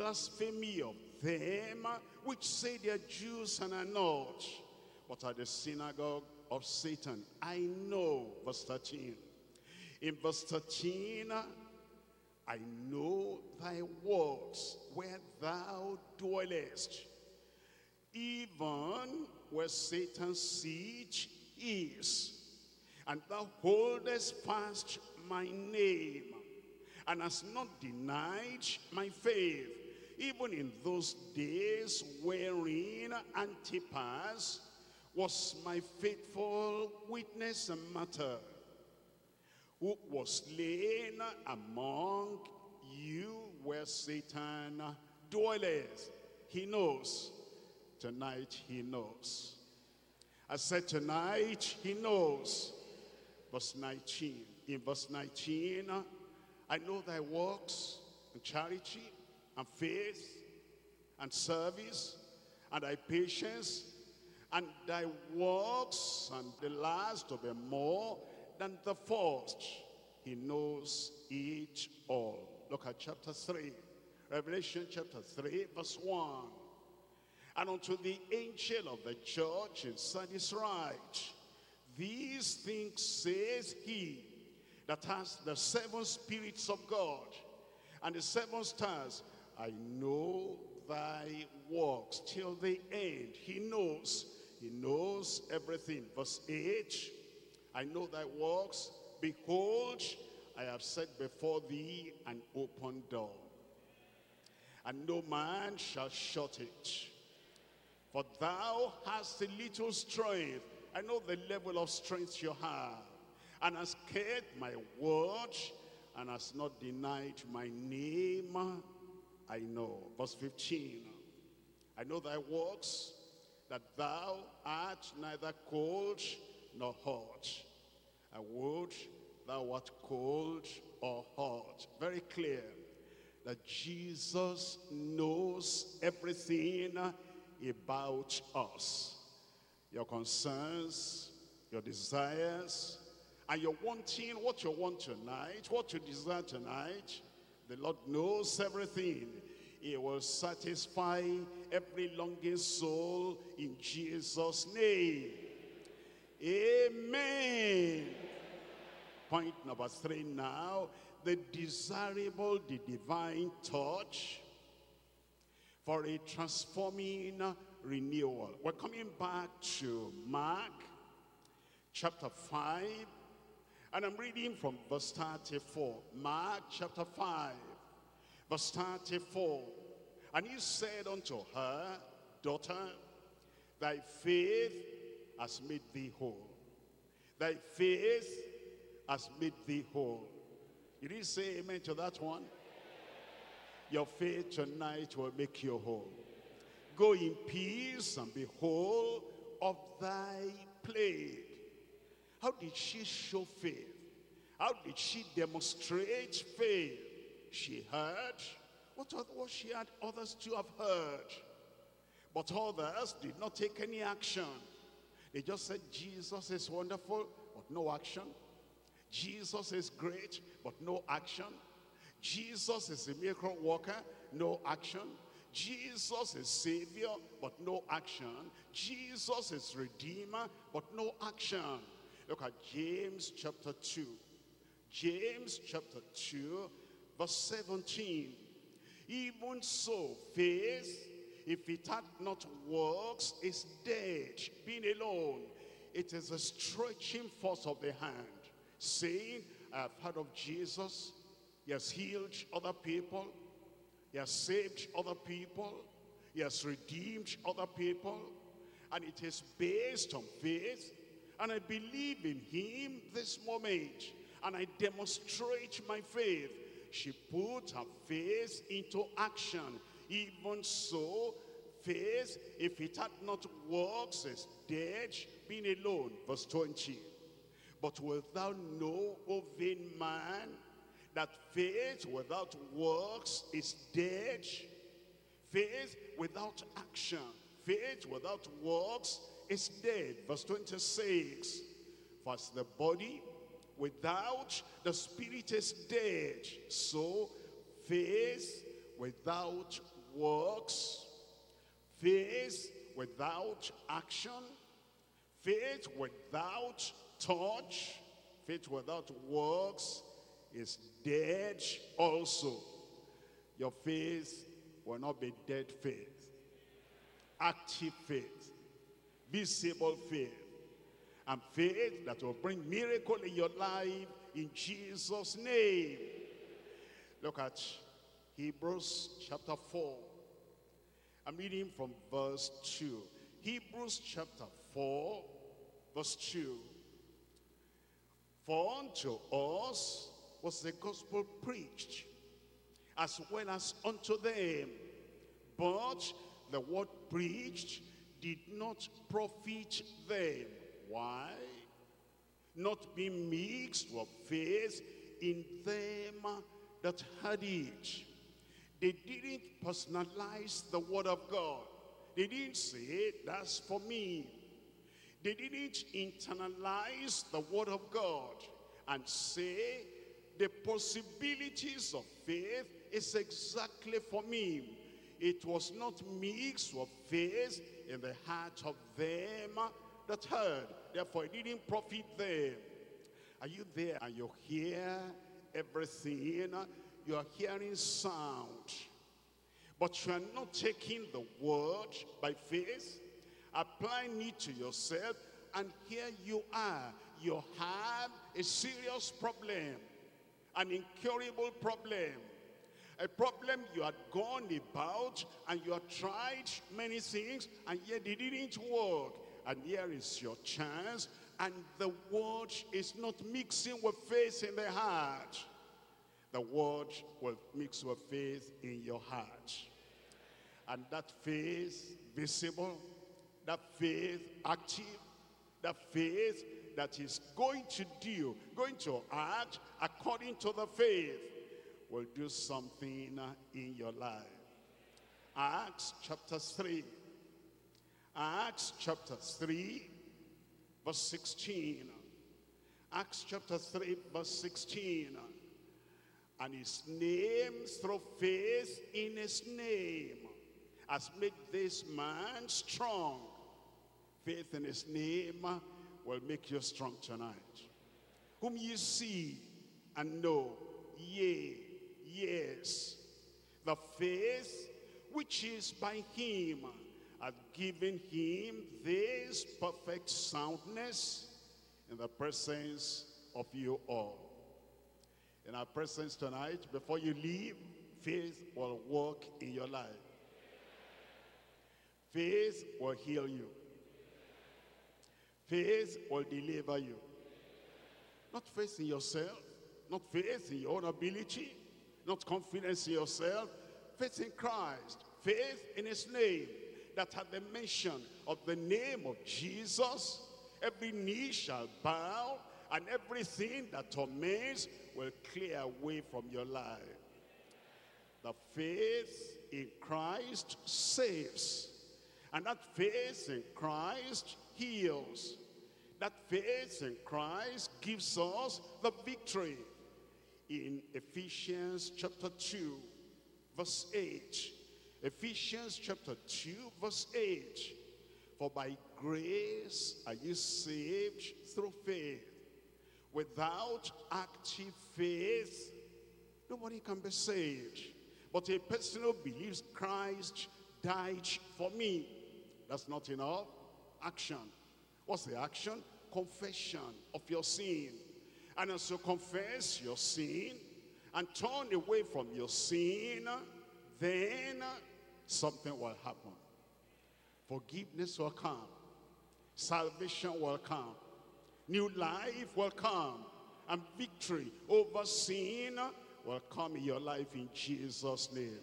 blasphemy of them which say they are Jews and are not, but are the synagogue of Satan. I know, verse 13. In verse 13, I know thy works where thou dwellest, even where Satan's siege is. And thou holdest fast my name, and hast not denied my faith, even in those days wherein Antipas was my faithful witness and martyr, who was slain among you where Satan dwelleth. He knows. Tonight he knows. I said tonight he knows. Verse 19. In verse 19, I know thy works and charity and faith and service and thy patience and thy works and the last to be more than the first. He knows it all. Look at chapter 3. Revelation chapter 3 verse 1. And unto the angel of the church in Sardis write, These things says he that has the seven spirits of God and the seven stars. I know thy works till the end. He knows. He knows everything. Verse 8, I know thy works. Behold, I have set before thee an open door. And no man shall shut it. For thou hast a little strength. I know the level of strength you have. And hast kept my word and hast not denied my name. I know. Verse 15. I know thy works, that thou art neither cold nor hot. I would thou art cold or hot. Very clear that Jesus knows everything about us. Your concerns, your desires, and you're wanting what you want tonight, what you desire tonight. The Lord knows everything. He will satisfy every longing soul in Jesus' name. Amen. Point number three now. The desirable, the divine touch for a transforming renewal. We're coming back to Mark chapter 5 and I'm reading from verse 34. Mark chapter 5 verse 34. And he said unto her, Daughter, thy faith has made thee whole. Thy faith has made thee whole. You didn't say amen to that one? Your faith tonight will make you whole. Go in peace and be whole of thy plague. How did she show faith? How did she demonstrate faith? She heard what, what she had others to have heard. But others did not take any action. They just said, Jesus is wonderful, but no action. Jesus is great, but no action. Jesus is a miracle worker, no action. Jesus is savior, but no action. Jesus is redeemer, but no action. Look at James chapter 2. James chapter 2, verse 17. Even so, faith, if it had not works, is dead, being alone. It is a stretching force of the hand, saying, I have heard of Jesus. He has healed other people. He has saved other people. He has redeemed other people. And it is based on faith. And I believe in him this moment. And I demonstrate my faith. She put her faith into action. Even so, faith, if it had not works, is dead, being alone. Verse 20. But wilt thou know, O vain man, that faith without works is dead? Faith without action, faith without works is dead. Verse 26. For as the body without the spirit is dead, so faith without works, faith without action, faith without touch, faith without works is dead also. Your faith will not be dead faith. Active faith, visible faith, and faith that will bring miracle in your life in Jesus' name. Look at Hebrews chapter 4. I'm reading from verse 2. Hebrews chapter 4, verse 2. For unto us was the gospel preached, as well as unto them. But the word preached did not profit them. Why? Not being mixed with faith in them that had it. They didn't personalize the word of God. They didn't say, that's for me. They didn't internalize the word of God and say, the possibilities of faith is exactly for me. It was not mixed with faith in the heart of them that heard. Therefore, it didn't profit them. Are you there and you hear everything? You are hearing sound. But you are not taking the word by faith, applying it to yourself, and here you are. You have a serious problem, an incurable problem. A problem you had gone about and you had tried many things and yet they didn't work. And here is your chance and the word is not mixing with faith in the heart. The word will mix with faith in your heart. And that faith visible, that faith active, that faith that is going to do, going to act according to the faith, will do something in your life. Acts chapter 3. Acts chapter 3, verse 16. Acts chapter 3, verse 16. And his name, through faith in his name, has made this man strong. Faith in his name will make you strong tonight. Whom you see and know, yea, yes. The faith which is by him hath given him this perfect soundness in the presence of you all. In our presence tonight, before you leave, faith will work in your life. Faith will heal you. Faith will deliver you. Not faith in yourself, not faith in your own ability, not confidence in yourself, faith in Christ, faith in his name, that at the mention of the name of Jesus, every knee shall bow and everything that torments will clear away from your life. The faith in Christ saves. And that faith in Christ heals. That faith in Christ gives us the victory. In Ephesians chapter 2, verse 8. Ephesians chapter 2, verse 8. For by grace are you saved through faith. Without active faith, nobody can be saved. But a person who believes Christ died for me, that's not enough. Action. What's the action? Confession of your sin. And as you confess your sin and turn away from your sin, then something will happen. Forgiveness will come. Salvation will come. New life will come. And victory over sin will come in your life in Jesus' name.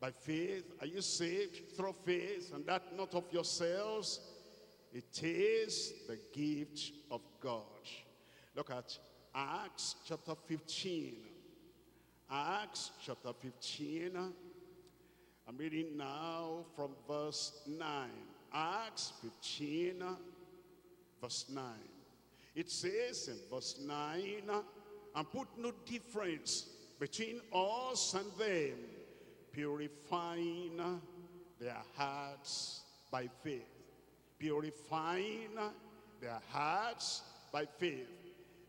By faith, are you saved? Through faith, and that not of yourselves. It is the gift of God. Look at Acts chapter 15. Acts chapter 15. I'm reading now from verse 9. Acts 15, verse 9. It says in verse 9, and put no difference between us and them, purifying their hearts by faith. Purifying their hearts by faith.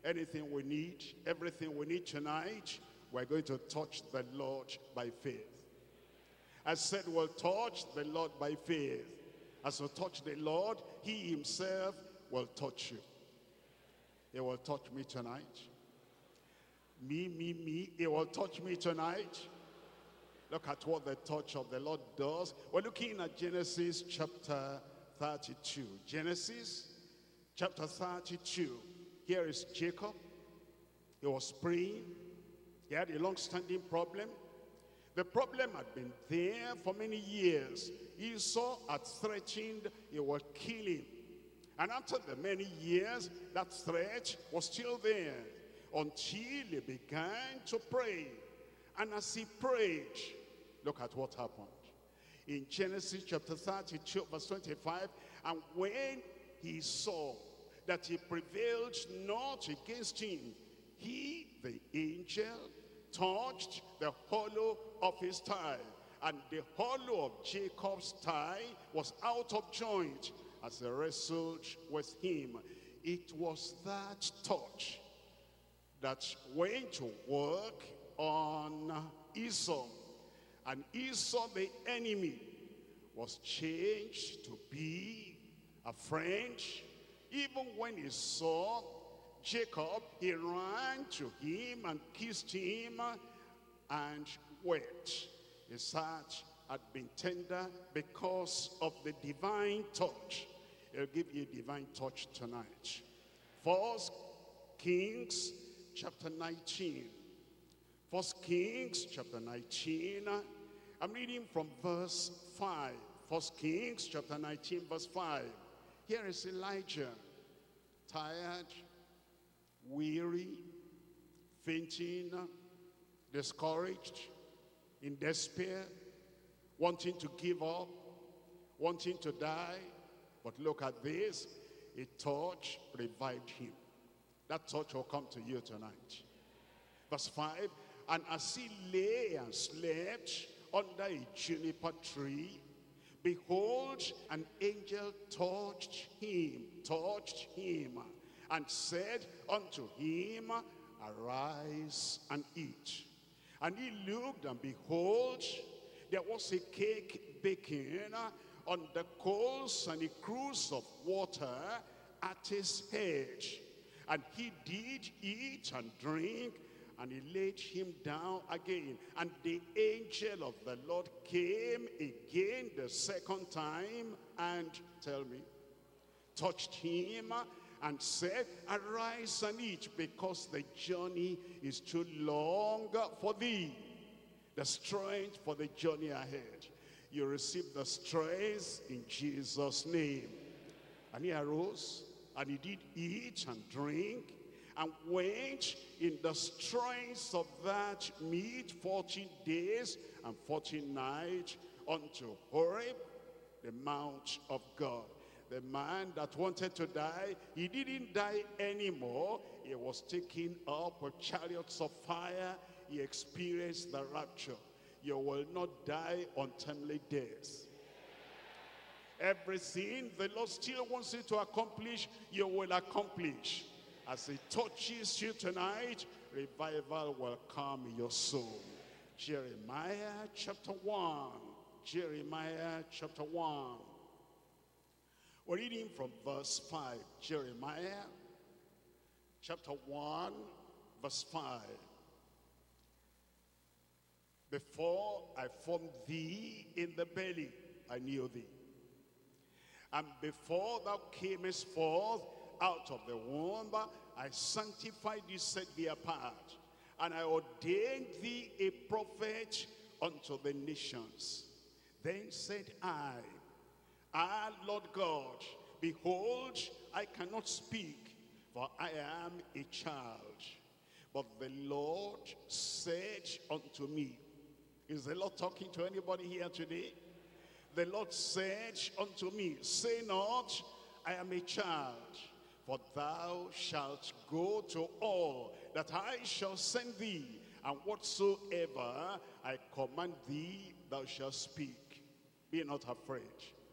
Anything we need, everything we need tonight, we're going to touch the Lord by faith. I said we'll touch the Lord by faith. As we touch the Lord, he himself will touch you. He will touch me tonight. Me, me, me. He will touch me tonight. Look at what the touch of the Lord does. We're looking at Genesis chapter 32. Genesis chapter 32. Here is Jacob. He was praying. He had a long-standing problem. The problem had been there for many years. Esau had threatened he would kill him. And after the many years, that threat was still there until he began to pray. And as he prayed, look at what happened. In Genesis chapter 32, verse 25, and when he saw that he prevailed not against him, he, the angel, touched the hollow of his thigh, and the hollow of Jacob's thigh was out of joint as he wrestled with him. It was that touch that went to work on Esau. And Esau, the enemy, was changed to be a friend. Even when he saw Jacob, he ran to him and kissed him and wept. His heart had been tender because of the divine touch. He'll give you a divine touch tonight. First Kings chapter 19. First Kings chapter 19. I'm reading from verse 5. First Kings chapter 19 verse 5. Here is Elijah, tired, weary, fainting, discouraged, in despair, wanting to give up, wanting to die. But look at this, a touch revived him. That touch will come to you tonight. Verse 5, and as he lay and slept under a juniper tree, behold, an angel touched him, touched him, and said unto him, Arise and eat. And he looked, and behold, there was a cake baking on the coals and a cruse of water at his head. And he did eat and drink, and he laid him down again. And the angel of the Lord came again the second time, and tell me, touched him and said, Arise and eat, because the journey is too long for thee. The strength for the journey ahead. You receive the strength in Jesus' name. And he arose, and he did eat and drink, and went in the strength of that meat 40 days and 40 nights unto Horeb, the mount of God. The man that wanted to die, he didn't die anymore. He was taken up with chariots of fire. He experienced the rapture. You will not die on untimely death. Everything the Lord still wants you to accomplish, you will accomplish. As he touches you tonight, revival will come in your soul. Jeremiah chapter 1. Jeremiah chapter 1. We're reading from verse 5. Jeremiah chapter 1, verse 5. Before I formed thee in the belly, I knew thee. And before thou camest forth out of the womb, I sanctified thee, set thee apart. And I ordained thee a prophet unto the nations. Then said I, Ah, Lord God, behold, I cannot speak, for I am a child. But the Lord said unto me, is the Lord talking to anybody here today? The Lord said unto me, Say not, I am a child, for thou shalt go to all that I shall send thee, and whatsoever I command thee, thou shalt speak. Be not afraid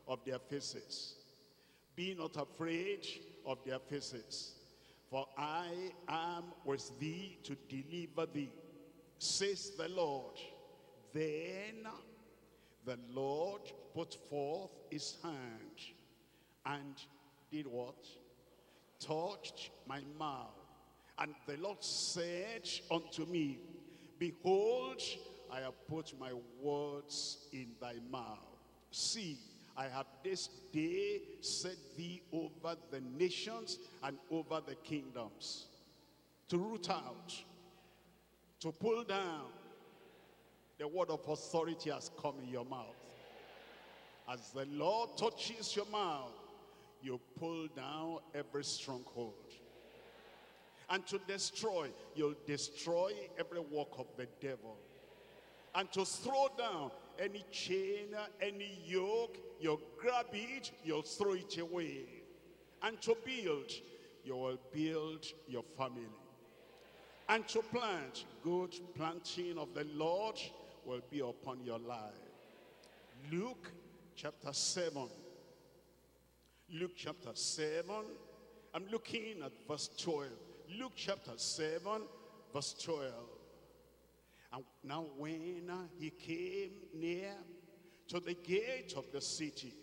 of their faces. Be not afraid of their faces. For I am with thee to deliver thee, says the Lord. Then the Lord put forth his hand and did what? Touched my mouth. And the Lord said unto me, Behold, I have put my words in thy mouth. See, I have this day set thee over the nations and over the kingdoms. To root out, to pull down. The word of authority has come in your mouth. As the Lord touches your mouth, you pull down every stronghold. And to destroy, you'll destroy every work of the devil. And to throw down any chain, any yoke, you'll grab it, you'll throw it away. And to build, you will build your family. And to plant, good planting of the Lord will be upon your life. Luke chapter 7. Luke chapter 7. I'm looking at verse 12. Luke chapter 7, verse 12. And now when he came near to the gate of the city,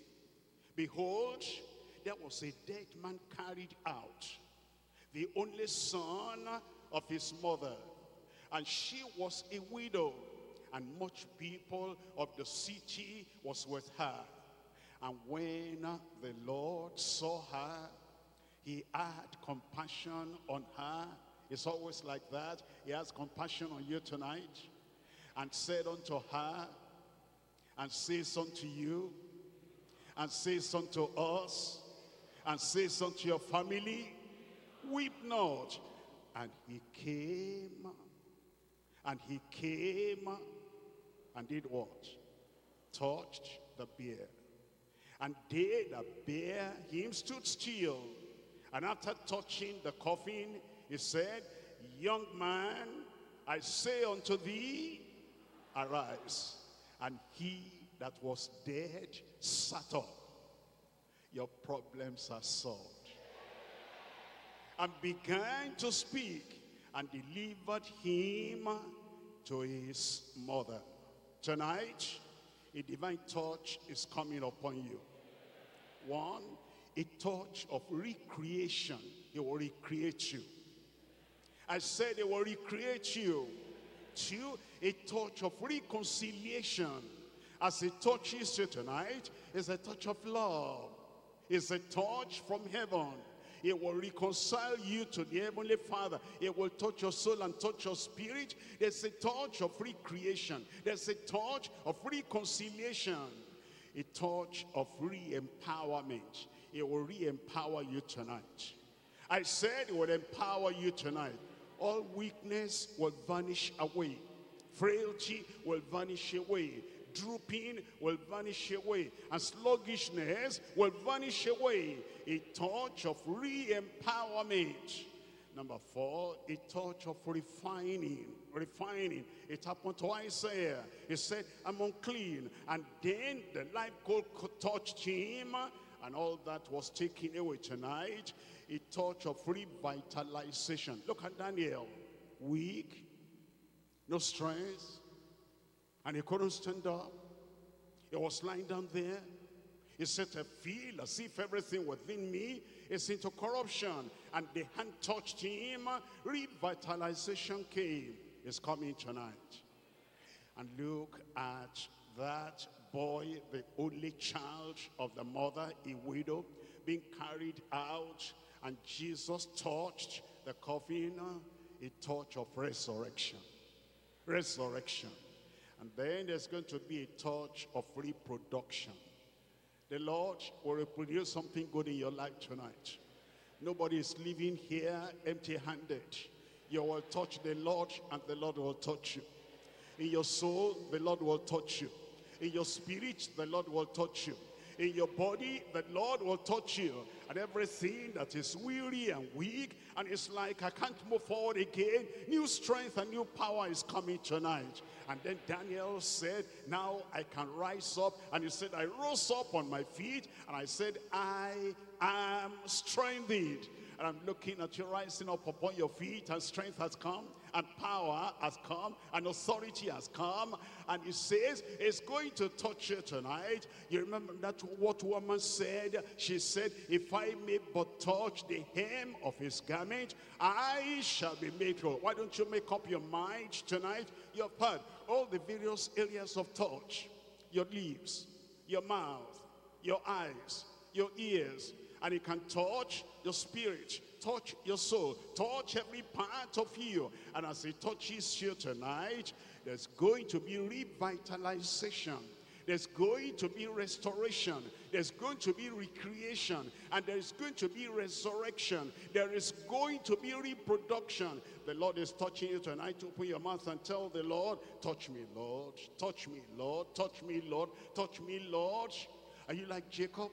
behold, there was a dead man carried out, the only son of his mother. And she was a widow, and much people of the city was with her. And when the Lord saw her, he had compassion on her. It's always like that. He has compassion on you tonight. And said unto her, and says unto you, and says unto us, and says unto your family, weep not. And he came, and he came, and did what? Touched the bier. And they that bare him stood still. And after touching the coffin, he said, Young man, I say unto thee, arise. And he that was dead sat up. Your problems are solved. And began to speak and delivered him to his mother. Tonight, a divine touch is coming upon you. One, a touch of recreation. He will recreate you. I said he will recreate you. to a touch of reconciliation. As it touches you tonight, is a touch of love. It's a touch from heaven. It will reconcile you to the Heavenly Father. It will touch your soul and touch your spirit. There's a touch of recreation. There's a touch of reconciliation. A touch of re-empowerment. It will re-empower you tonight. I said it will empower you tonight. All weakness will vanish away. Frailty will vanish away. Drooping will vanish away. And sluggishness will vanish away. A touch of re-empowerment. Number four, a touch of refining. Refining. It happened to Isaiah. He said, I'm unclean. And then the life cold touched him and all that was taken away tonight. A touch of revitalization. Look at Daniel. Weak, no strength, and he couldn't stand up. He was lying down there. He said, I feel as if everything within me is into corruption. And the hand touched him. Revitalization came. It's coming tonight. And look at that boy, the only child of the mother, a widow, being carried out. And Jesus touched the coffin, a touch of resurrection. Resurrection. And then there's going to be a touch of reproduction. The Lord will reproduce something good in your life tonight. Nobody is living here empty-handed. You will touch the Lord and the Lord will touch you. In your soul, the Lord will touch you. In your spirit, the Lord will touch you. In your body, the Lord will touch you. And everything that is weary and weak, and it's like, I can't move forward again. New strength and new power is coming tonight. And then Daniel said, now I can rise up. And he said, I rose up on my feet, and I said, I am strengthened. I'm looking at you rising up upon your feet, and strength has come and power has come and authority has come. And he says it's going to touch you tonight. You remember that what woman said? She said if i may but touch the hem of his garment i shall be made whole. Why don't you make up your mind tonight? You've heard all the various areas of touch your lips your mouth your eyes your ears and it can touch your spirit touch your soul, touch every part of you. And as it touches you tonight, there's going to be revitalization. There's going to be restoration. There's going to be recreation. And there's going to be resurrection. There is going to be reproduction. The Lord is touching you tonight. Open your mouth and tell the Lord, touch me, Lord. Touch me, Lord. Touch me, Lord. Touch me, Lord. Are you like Jacob?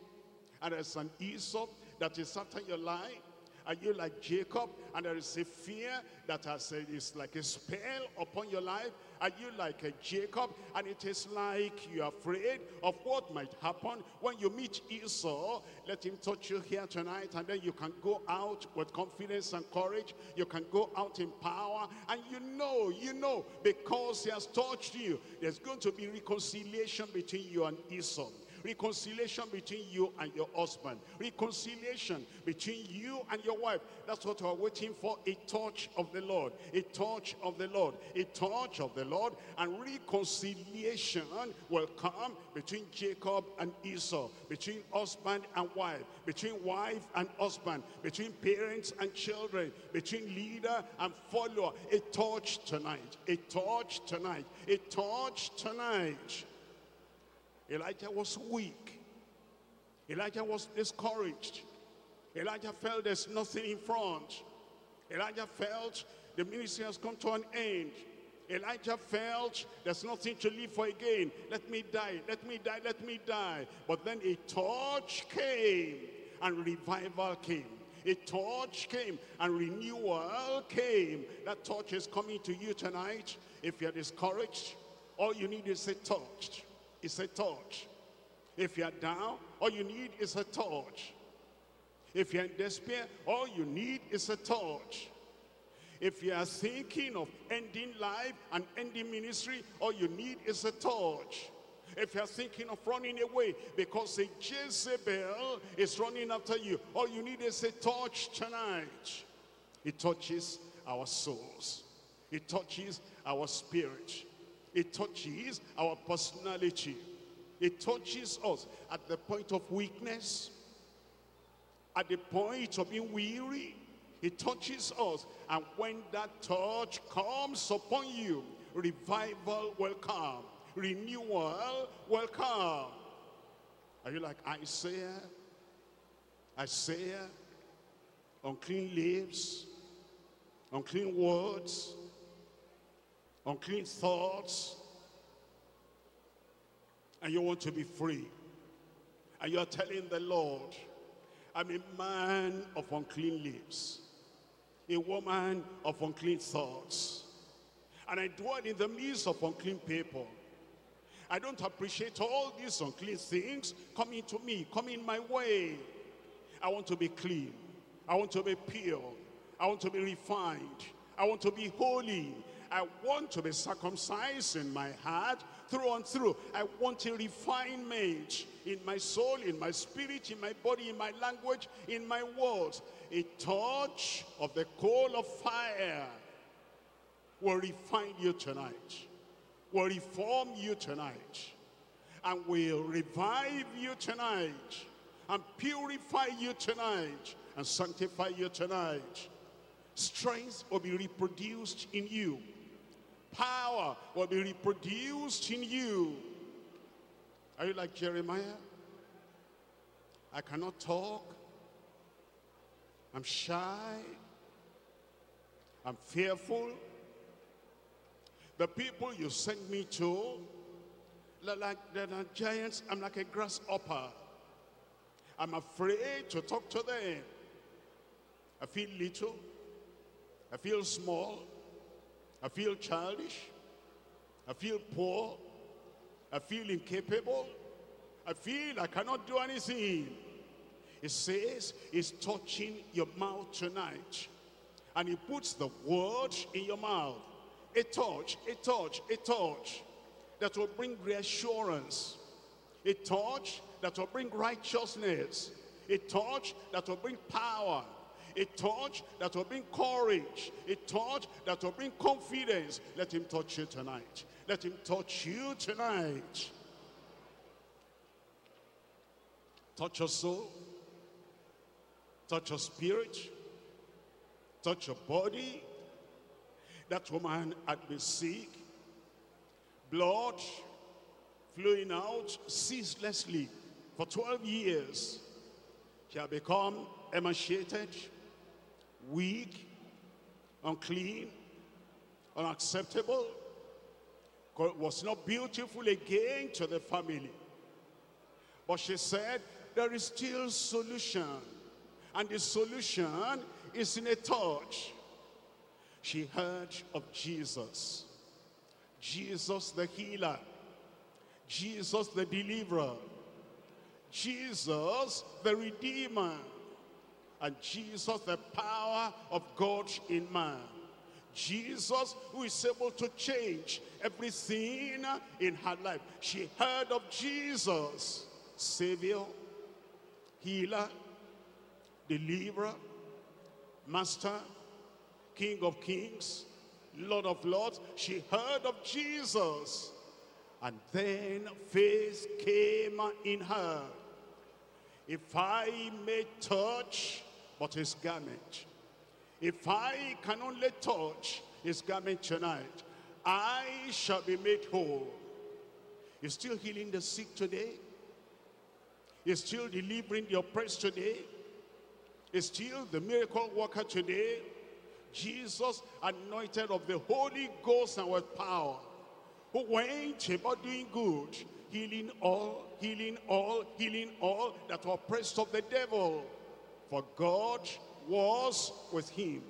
And there's an Esau that is after your life. Are you like Jacob? And there is a fear that has a, is like a spell upon your life. Are you like a Jacob? And it is like you're afraid of what might happen when you meet Esau. Let him touch you here tonight and then you can go out with confidence and courage. You can go out in power. And you know, you know, because he has touched you, there's going to be reconciliation between you and Esau reconciliation between you and your husband, reconciliation between you and your wife. That's what we're waiting for, a touch of the Lord, a touch of the Lord, a touch of the Lord, and reconciliation will come between Jacob and Esau, between husband and wife, between wife and husband, between parents and children, between leader and follower. A touch tonight, a touch tonight, a touch tonight. Elijah was weak. Elijah was discouraged. Elijah felt there's nothing in front. Elijah felt the ministry has come to an end. Elijah felt there's nothing to live for again. Let me die, let me die, let me die. But then a torch came and revival came. A torch came and renewal came. That torch is coming to you tonight. If you're discouraged, all you need is a torch is a touch. If you're down, all you need is a touch. If you're in despair, all you need is a touch. If you are thinking of ending life and ending ministry, all you need is a touch. If you're thinking of running away because a Jezebel is running after you, all you need is a touch tonight. It touches our souls. It touches our spirit. It touches our personality. It touches us at the point of weakness, at the point of being weary. It touches us. And when that touch comes upon you, revival will come. Renewal will come. Are you like Isaiah? Isaiah, unclean lips, unclean words, unclean thoughts, and you want to be free. And you're telling the Lord, I'm a man of unclean lips, a woman of unclean thoughts, and I dwell in the midst of unclean people. I don't appreciate all these unclean things coming to me, coming in my way. I want to be clean. I want to be pure. I want to be refined. I want to be holy. I want to be circumcised in my heart through and through. I want a refinement in my soul, in my spirit, in my body, in my language, in my words. A touch of the coal of fire will refine you tonight, will reform you tonight, and will revive you tonight, and purify you tonight, and sanctify you tonight. Strength will be reproduced in you power will be reproduced in you. Are you like Jeremiah? I cannot talk. I'm shy. I'm fearful. The people you send me to, they're like, they're giants. I'm like a grasshopper. I'm afraid to talk to them. I feel little. I feel small. I feel childish. I feel poor. I feel incapable. I feel I cannot do anything. It says he's touching your mouth tonight. And he puts the word in your mouth. A touch, a touch, a touch that will bring reassurance. A touch that will bring righteousness. A touch that will bring power. A touch that will bring courage. A touch that will bring confidence. Let him touch you tonight. Let him touch you tonight. Touch your soul. Touch your spirit. Touch your body. That woman had been sick. Blood flowing out ceaselessly for 12 years. She had become emaciated, weak, unclean, unacceptable. Was not beautiful again to the family. But she said, there is still solution. And the solution is in a touch. She heard of Jesus. Jesus the healer. Jesus the deliverer. Jesus the redeemer. And Jesus the power of God in man. Jesus who is able to change everything in her life. She heard of Jesus, Savior, healer, deliverer, master, king of kings, lord of lords. She heard of Jesus. And then faith came in her. If I may touch but his garment, if I can only touch his garment tonight, I shall be made whole. You're still healing the sick today. You're still delivering the oppressed today is still the miracle worker today. Jesus, anointed of the Holy Ghost and with power, who went about doing good, healing all, healing all, healing all that were oppressed of the devil. For God was with him.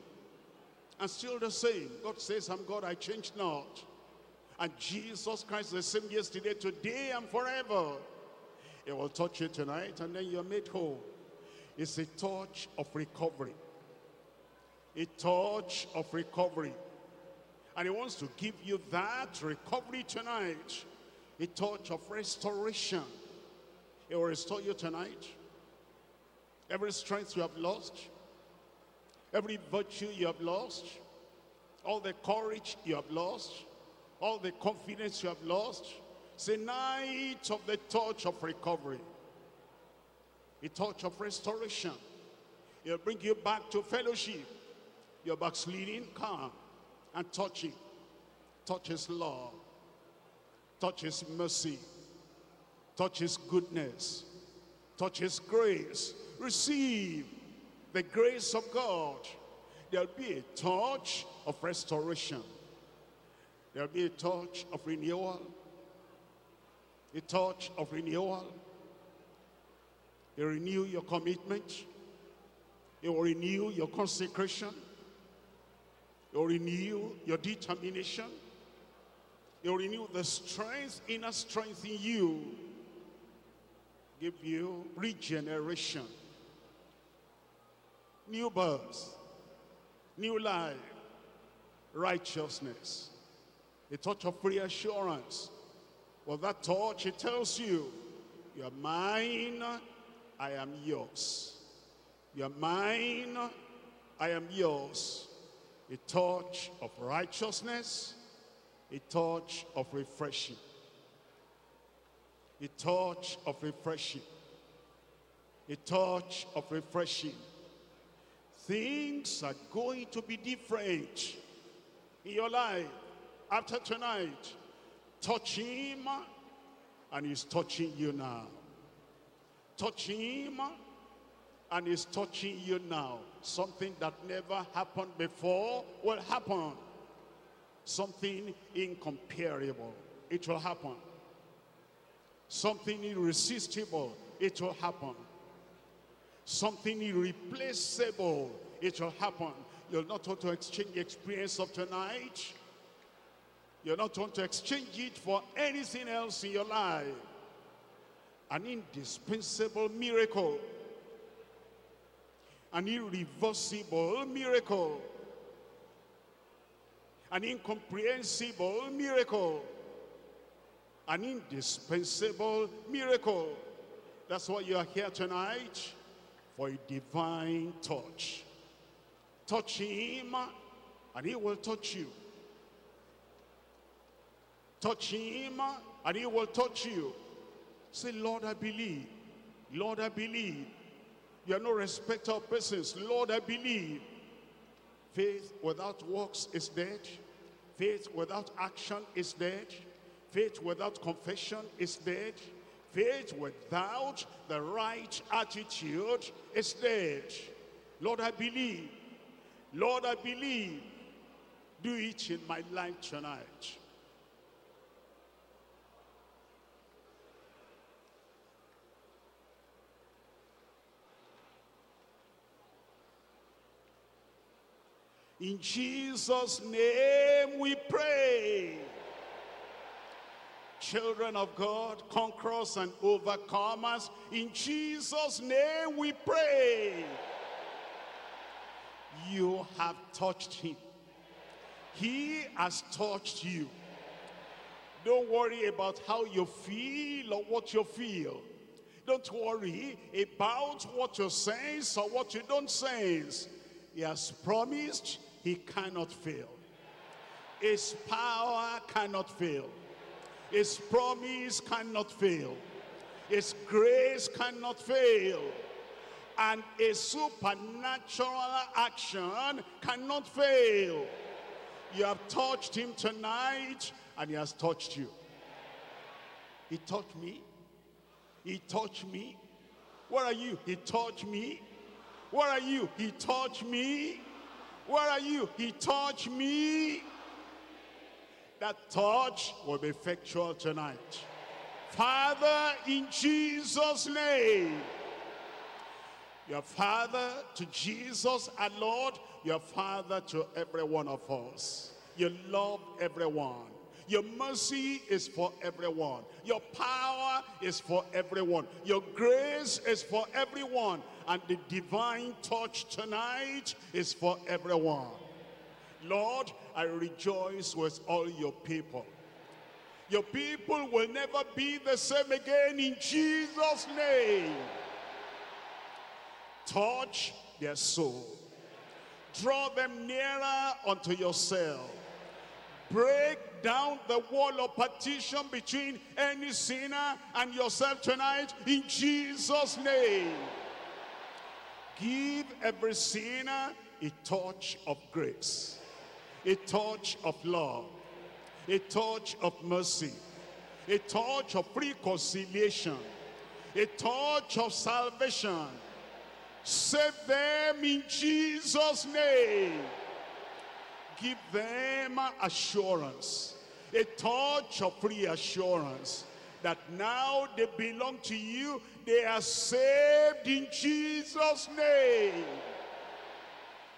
And still the same. God says, I'm God, I change not. And Jesus Christ the same yesterday, today, and forever. It will touch you tonight, and then you're made whole. It's a touch of recovery. A touch of recovery. And he wants to give you that recovery tonight. A touch of restoration. He will restore you tonight. Every strength you have lost. Every virtue you have lost. All the courage you have lost. All the confidence you have lost. It's a night of the touch of recovery a touch of restoration. It'll bring you back to fellowship. Your backsliding, come and touch it. Touch his love. Touch his mercy. Touch his goodness. Touch his grace. Receive the grace of God. There'll be a touch of restoration. There'll be a touch of renewal. A touch of renewal will renew your commitment. He will renew your consecration. He will renew your determination. He will renew the strength, inner strength in you. Give you regeneration. New birth. New life. Righteousness. A touch of reassurance. Well, that touch, it tells you, you're mine I am yours. You're mine, I am yours. A touch of righteousness, a touch of refreshing. A touch of refreshing. A touch of refreshing. Things are going to be different in your life after tonight. Touch him and he's touching you now Touch him and he's touching you now. Something that never happened before will happen. Something incomparable. It will happen. Something irresistible. It will happen. Something irreplaceable. It will happen. You're not want to exchange the experience of tonight. You're not want to exchange it for anything else in your life. An indispensable miracle. An irreversible miracle. An incomprehensible miracle. An indispensable miracle. That's why you are here tonight for a divine touch. Touch him and he will touch you. Touch him and he will touch you. Say, Lord, I believe. Lord, I believe. You are no respecter of persons. Lord, I believe. Faith without works is dead. Faith without action is dead. Faith without confession is dead. Faith without the right attitude is dead. Lord, I believe. Lord, I believe. Do it in my life tonight. In Jesus' name we pray. Children of God, conquerors and overcomers, in Jesus' name we pray. You have touched him. He has touched you. Don't worry about how you feel or what you feel. Don't worry about what you sense or what you don't sense. He has promised he cannot fail. His power cannot fail. His promise cannot fail. His grace cannot fail. And a supernatural action cannot fail. You have touched him tonight and he has touched you. He touched me. He touched me. Where are you? He touched me. Where are you? He touched me. Where are you? He touched me. That touch will be effectual tonight. Father, in Jesus' name. Your Father to Jesus and Lord, your Father to every one of us. You love everyone. Your mercy is for everyone. Your power is for everyone. Your grace is for everyone. And the divine touch tonight is for everyone. Lord, I rejoice with all your people. Your people will never be the same again in Jesus' name. Touch their soul. Draw them nearer unto yourself. Break down the wall of partition between any sinner and yourself tonight in Jesus' name. Give every sinner a touch of grace, a touch of love, a touch of mercy, a touch of reconciliation, a touch of salvation. Save them in Jesus' name. Give them assurance, a touch of reassurance that now they belong to you. They are saved in Jesus' name.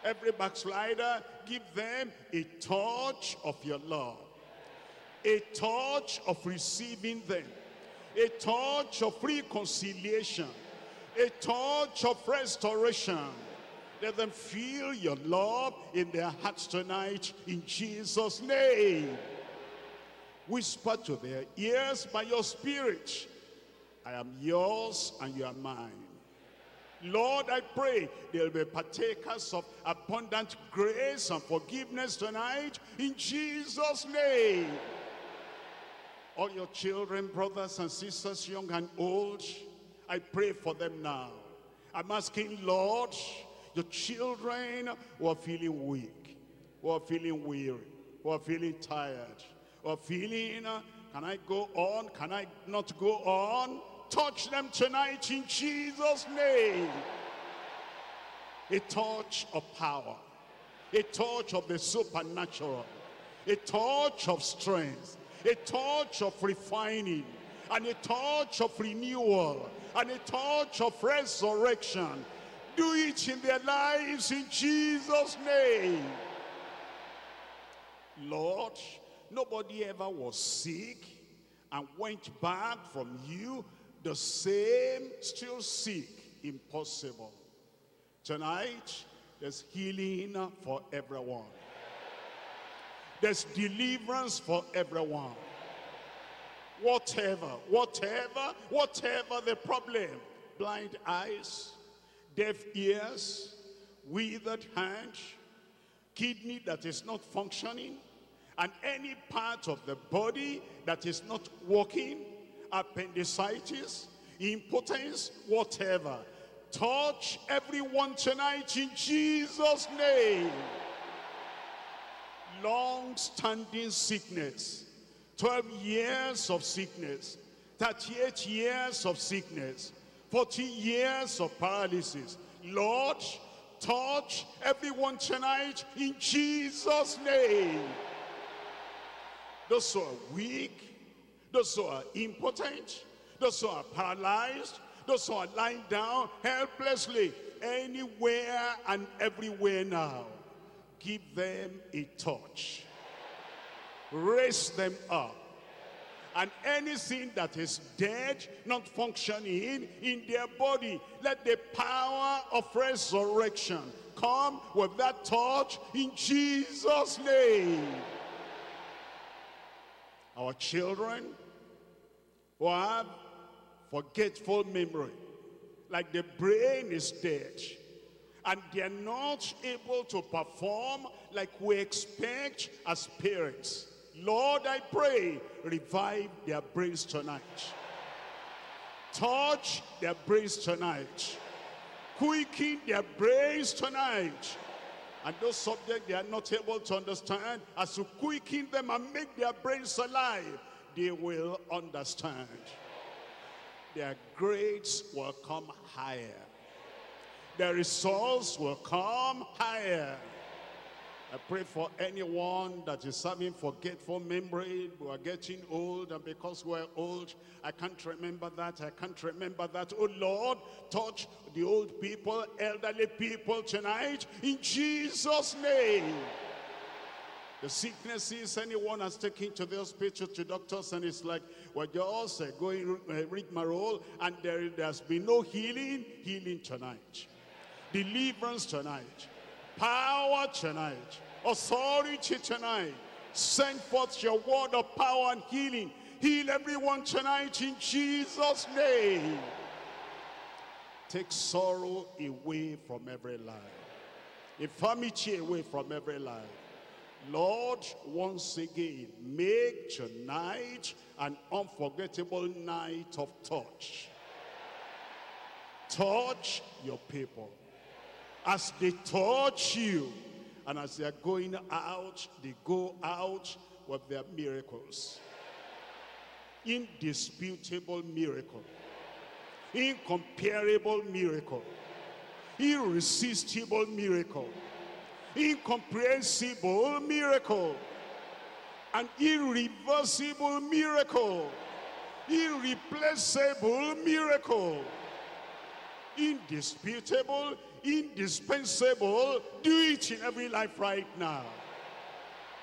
Every backslider, give them a touch of your love. A touch of receiving them. A touch of reconciliation. A touch of restoration. Let them feel your love in their hearts tonight in Jesus' name. Whisper to their ears by your spirit, I am yours and you are mine. Lord, I pray they'll be partakers of abundant grace and forgiveness tonight in Jesus' name. All your children, brothers and sisters, young and old, I pray for them now. I'm asking, Lord, your children who are feeling weak, who are feeling weary, who are feeling tired, who are feeling, uh, can I go on? Can I not go on? Touch them tonight in Jesus' name. A touch of power, a touch of the supernatural, a touch of strength, a touch of refining, and a touch of renewal, and a touch of resurrection. Do it in their lives in Jesus' name. Lord, nobody ever was sick and went back from you the same, still sick. Impossible. Tonight, there's healing for everyone. There's deliverance for everyone. Whatever, whatever, whatever the problem. Blind eyes, deaf ears, withered hand, kidney that is not functioning, and any part of the body that is not working, appendicitis, impotence, whatever. Touch everyone tonight in Jesus' name. Long-standing sickness, 12 years of sickness, 38 years of sickness, 40 years of paralysis. Lord, touch everyone tonight in Jesus' name. Those who are weak, those who are impotent, those who are paralyzed, those who are lying down helplessly, anywhere and everywhere now. Give them a touch. Raise them up. And anything that is dead, not functioning in their body, let the power of resurrection come with that touch in Jesus' name. Our children who have forgetful memory, like the brain is dead, and they're not able to perform like we expect as parents. Lord, I pray, revive their brains tonight. Touch their brains tonight. Quicken their brains tonight. And those subjects they are not able to understand, as to quicken them and make their brains alive, they will understand. Their grades will come higher. Their results will come higher. I pray for anyone that is having forgetful memory. We are getting old, and because we're old, I can't remember that. I can't remember that. Oh Lord, touch the old people, elderly people tonight in Jesus' name. The sicknesses anyone has taken to the hospital, to doctors, and it's like, we're just uh, going uh, role and there, there's been no healing, healing tonight. Deliverance tonight power tonight, authority tonight. Send forth your word of power and healing. Heal everyone tonight in Jesus' name. Take sorrow away from every life. Infirmity away from every life. Lord, once again, make tonight an unforgettable night of touch. Touch your people. As they touch you and as they're going out they go out with their miracles. Indisputable miracle. Incomparable miracle. Irresistible miracle incomprehensible miracle an irreversible miracle irreplaceable miracle indisputable indispensable. Do it in every life right now.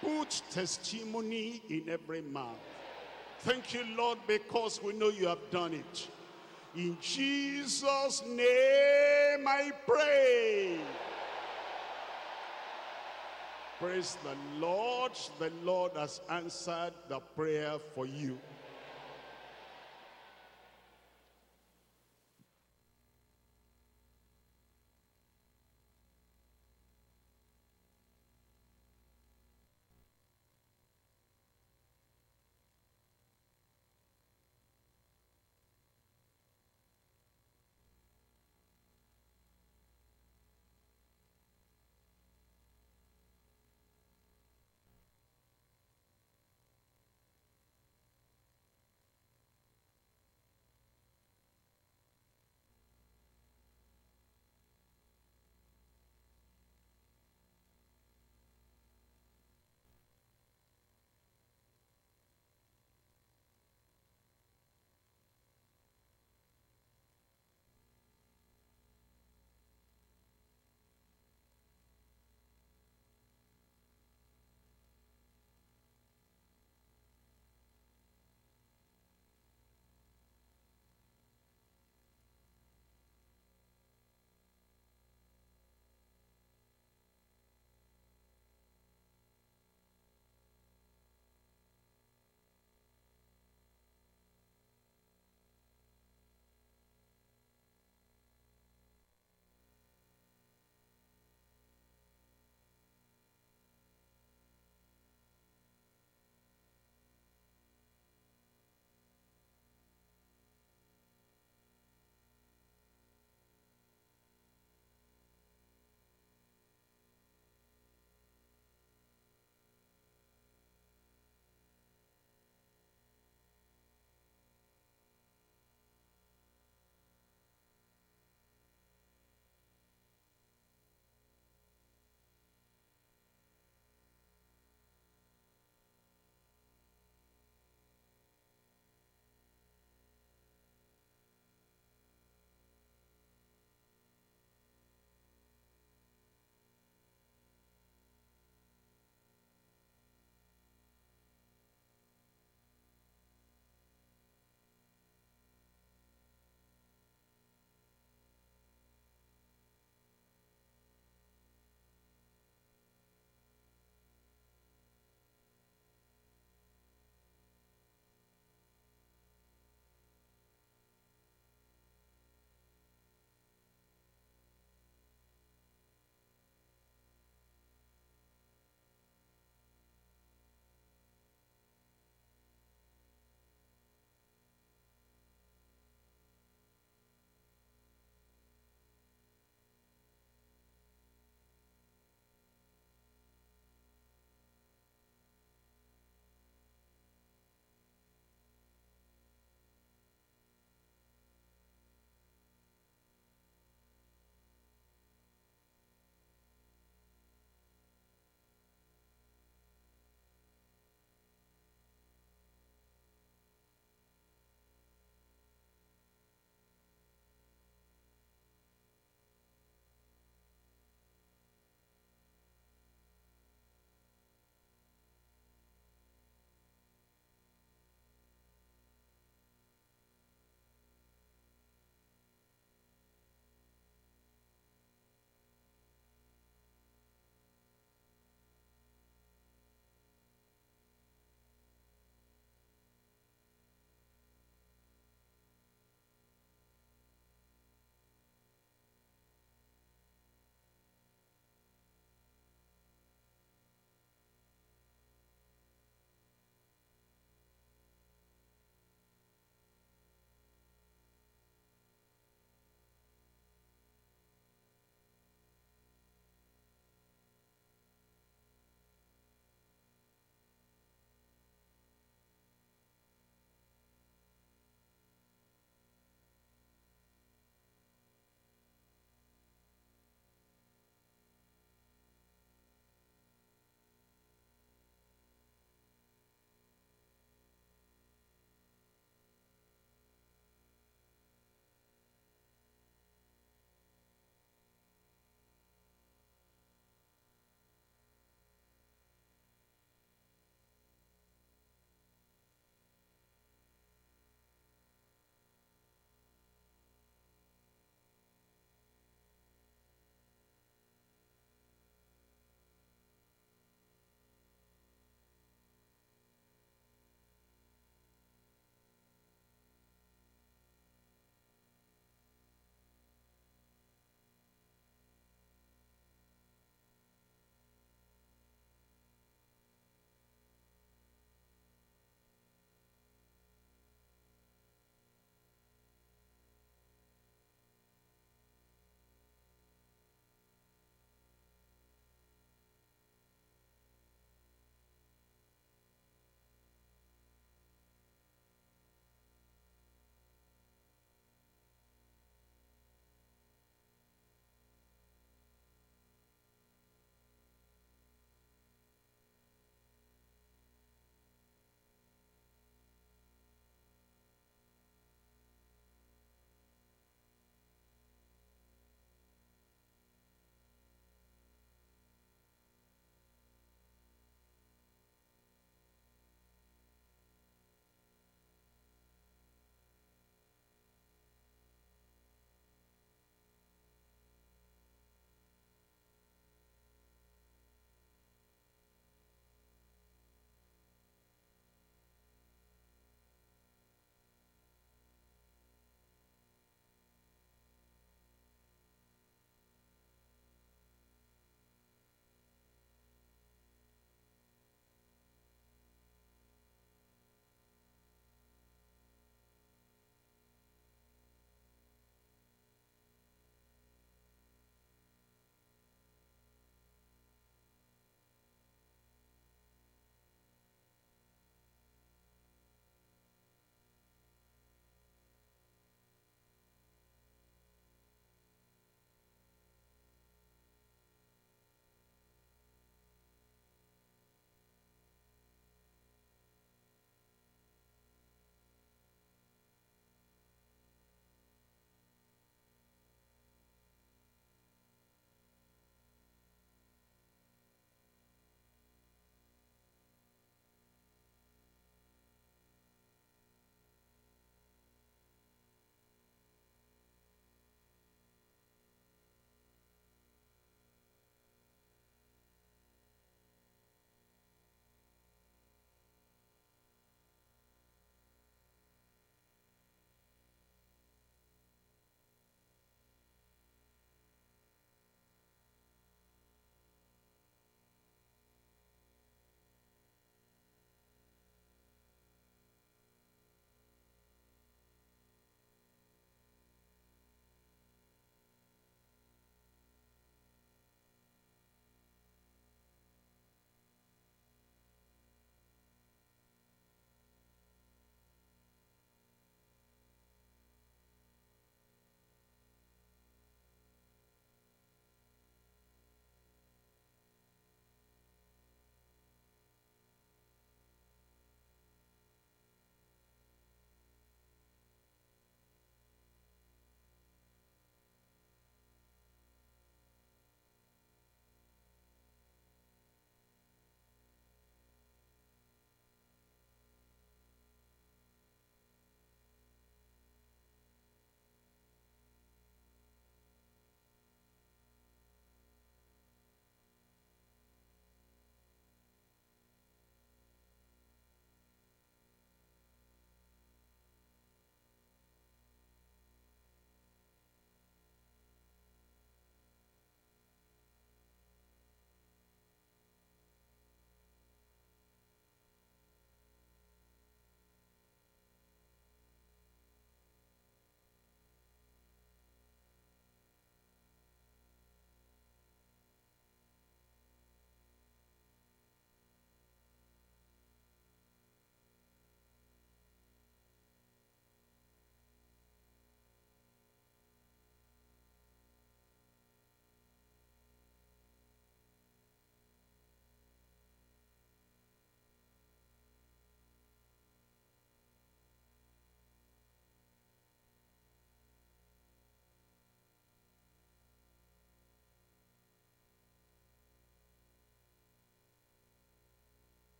Put testimony in every mouth. Thank you, Lord, because we know you have done it. In Jesus' name I pray. Praise the Lord. The Lord has answered the prayer for you.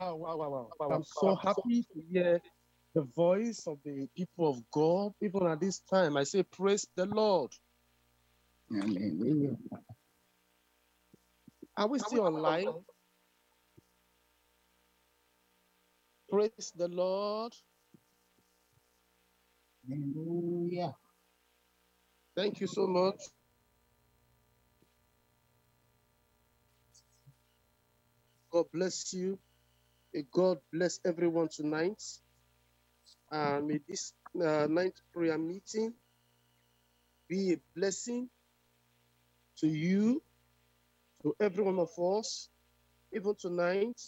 Wow, wow, wow, wow. I'm so happy to hear the voice of the people of God, even at this time. I say, Praise the Lord. Hallelujah. Are we still online? Praise the Lord. Hallelujah. Thank you so much. God bless you. May God bless everyone tonight. And may this uh, prayer meeting be a blessing to you, to every one of us, even tonight,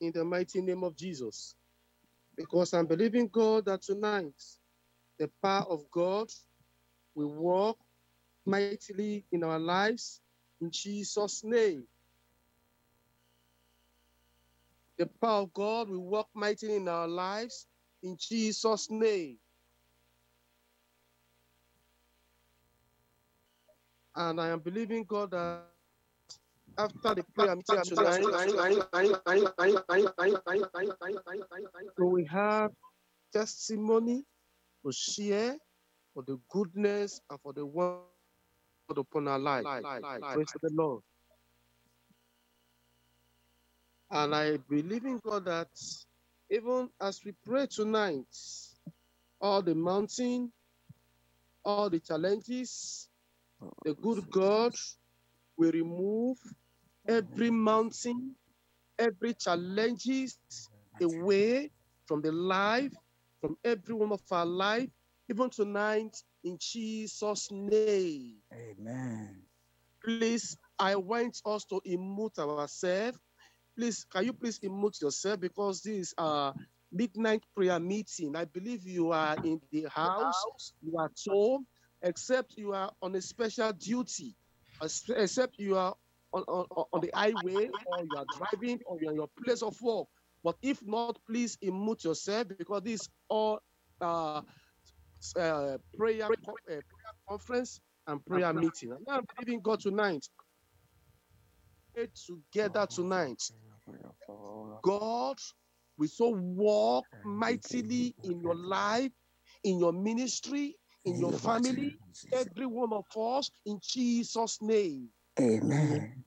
in the mighty name of Jesus. Because I'm believing God that tonight, the power of God will work mightily in our lives in Jesus' name. The power of God will work mightily in our lives in Jesus' name. And I am believing God that after the prayer meeting tonight, we have testimony to share for the goodness and for the word upon our life. Praise the Lord. And I believe in God that even as we pray tonight, all the mountain, all the challenges, the good God will remove every mountain, every challenges away from the life, from every one of our life, even tonight in Jesus' name. Amen. Please, I want us to immute ourselves. Please, can you please immute yourself because this is a midnight prayer meeting. I believe you are in the house, you are at home, except you are on a special duty, except you are on, on, on the highway or you are driving or you're in your place of work. But if not, please immute yourself because this is all uh, uh, prayer, uh, prayer conference and prayer meeting. And I'm believing God tonight. Together tonight, God will so walk mightily in your life, in your ministry, in your family, every one of us, in Jesus' name. Amen.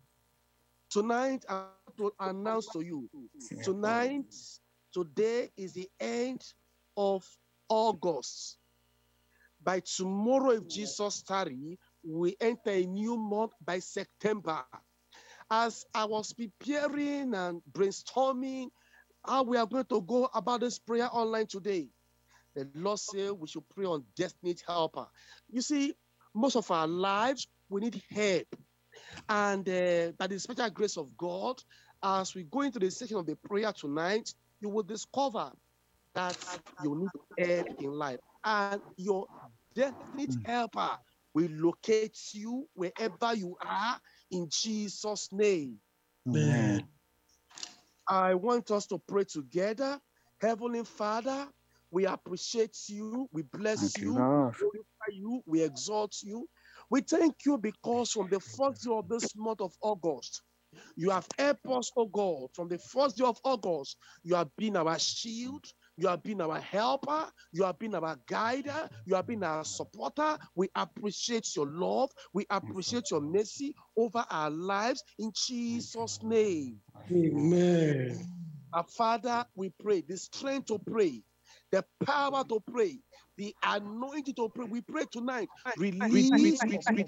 Tonight, I want to announce to you tonight, today is the end of August. By tomorrow, if Jesus tarry, we enter a new month by September. As I was preparing and brainstorming how we are going to go about this prayer online today, the Lord said we should pray on destiny helper. You see, most of our lives we need help, and uh, by the special grace of God, as we go into the section of the prayer tonight, you will discover that you need help in life, and your destiny helper will locate you wherever you are in Jesus' name. Amen. I want us to pray together. Heavenly Father, we appreciate you. We bless Thank you. We glorify you. We exalt you. We thank you because from the first day of this month of August, you have helped us, oh God. From the first day of August, you have been our shield. You have been our helper. You have been our guider. You have been our supporter. We appreciate your love. We appreciate your mercy over our lives in Jesus' name. Amen. Our Father, we pray the strength to pray, the power to pray, the anointing to pray. We pray tonight. Release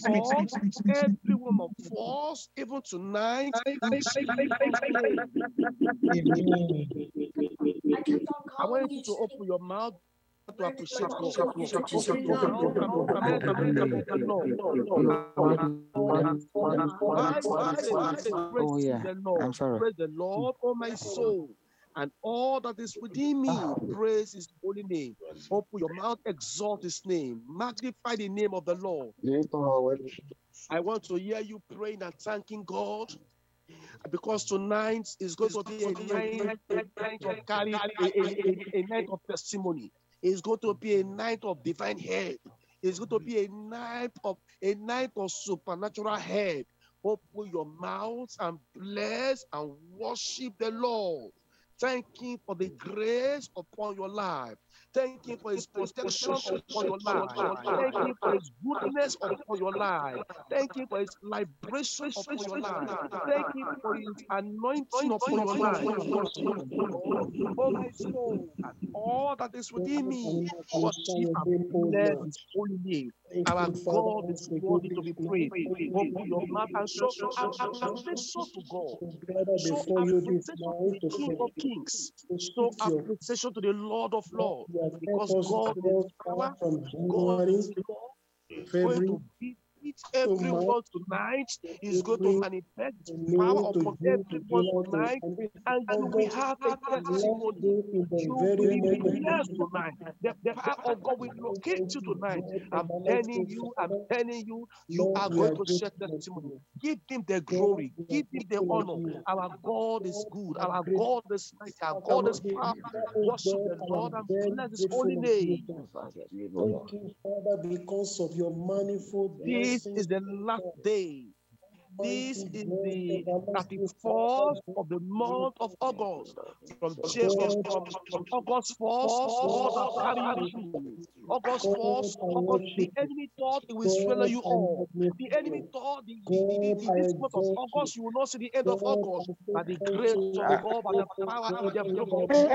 upon every one of us, even tonight. in Jesus' name. Amen. I want you to open your mouth to appreciate God. Open your mouth and comment and praise the Lord. Oh, yeah. I'm sorry. Praise the Lord, oh my soul, and all that is within me. Praise His holy name. Open your mouth, exalt His name, magnify the name of the Lord. I want to hear you praying and thanking God. Because tonight is going to be a night, of testimony. It's going to be a night of divine help. It's going to be a night of a night of supernatural help. Open your mouths and bless and worship the Lord. Thank Him for the grace upon your life. Thank Him for His protection upon your life. Thank Him for His goodness upon your life. Thank Him for His liberation upon your life. Thank Him for His anointing upon your life. Oh, my soul, and all that is within me, worship and bless His holy name. Our God is worthy to be praised. Open your mouth and show our appreciation to God. Show appreciation to the King of Kings. Show appreciation to the Lord of Lords. Because God is power, God is God. Going to visit everyone tonight is going to manifest power upon everyone tonight, and you will have a testimony. You will be blessed tonight. The, the power of God will locate you tonight. I'm telling you, I'm telling you, you are going to share testimony. Give him the glory, give him the honor. Our God is good, our God is mighty, our God is powerful. Worship the Lord and bless his holy name. Thank you, Father, because of your manifold This is the last day. This is the 31st of the month of August. From, Jan- from, from, from August 1st, God has carried you. August 1st, August, the enemy thought it will swallow you all. The enemy thought the, the, the, the, this month of August, you will not see the end of August. By the grace of God, by the power and the blood of Jesus,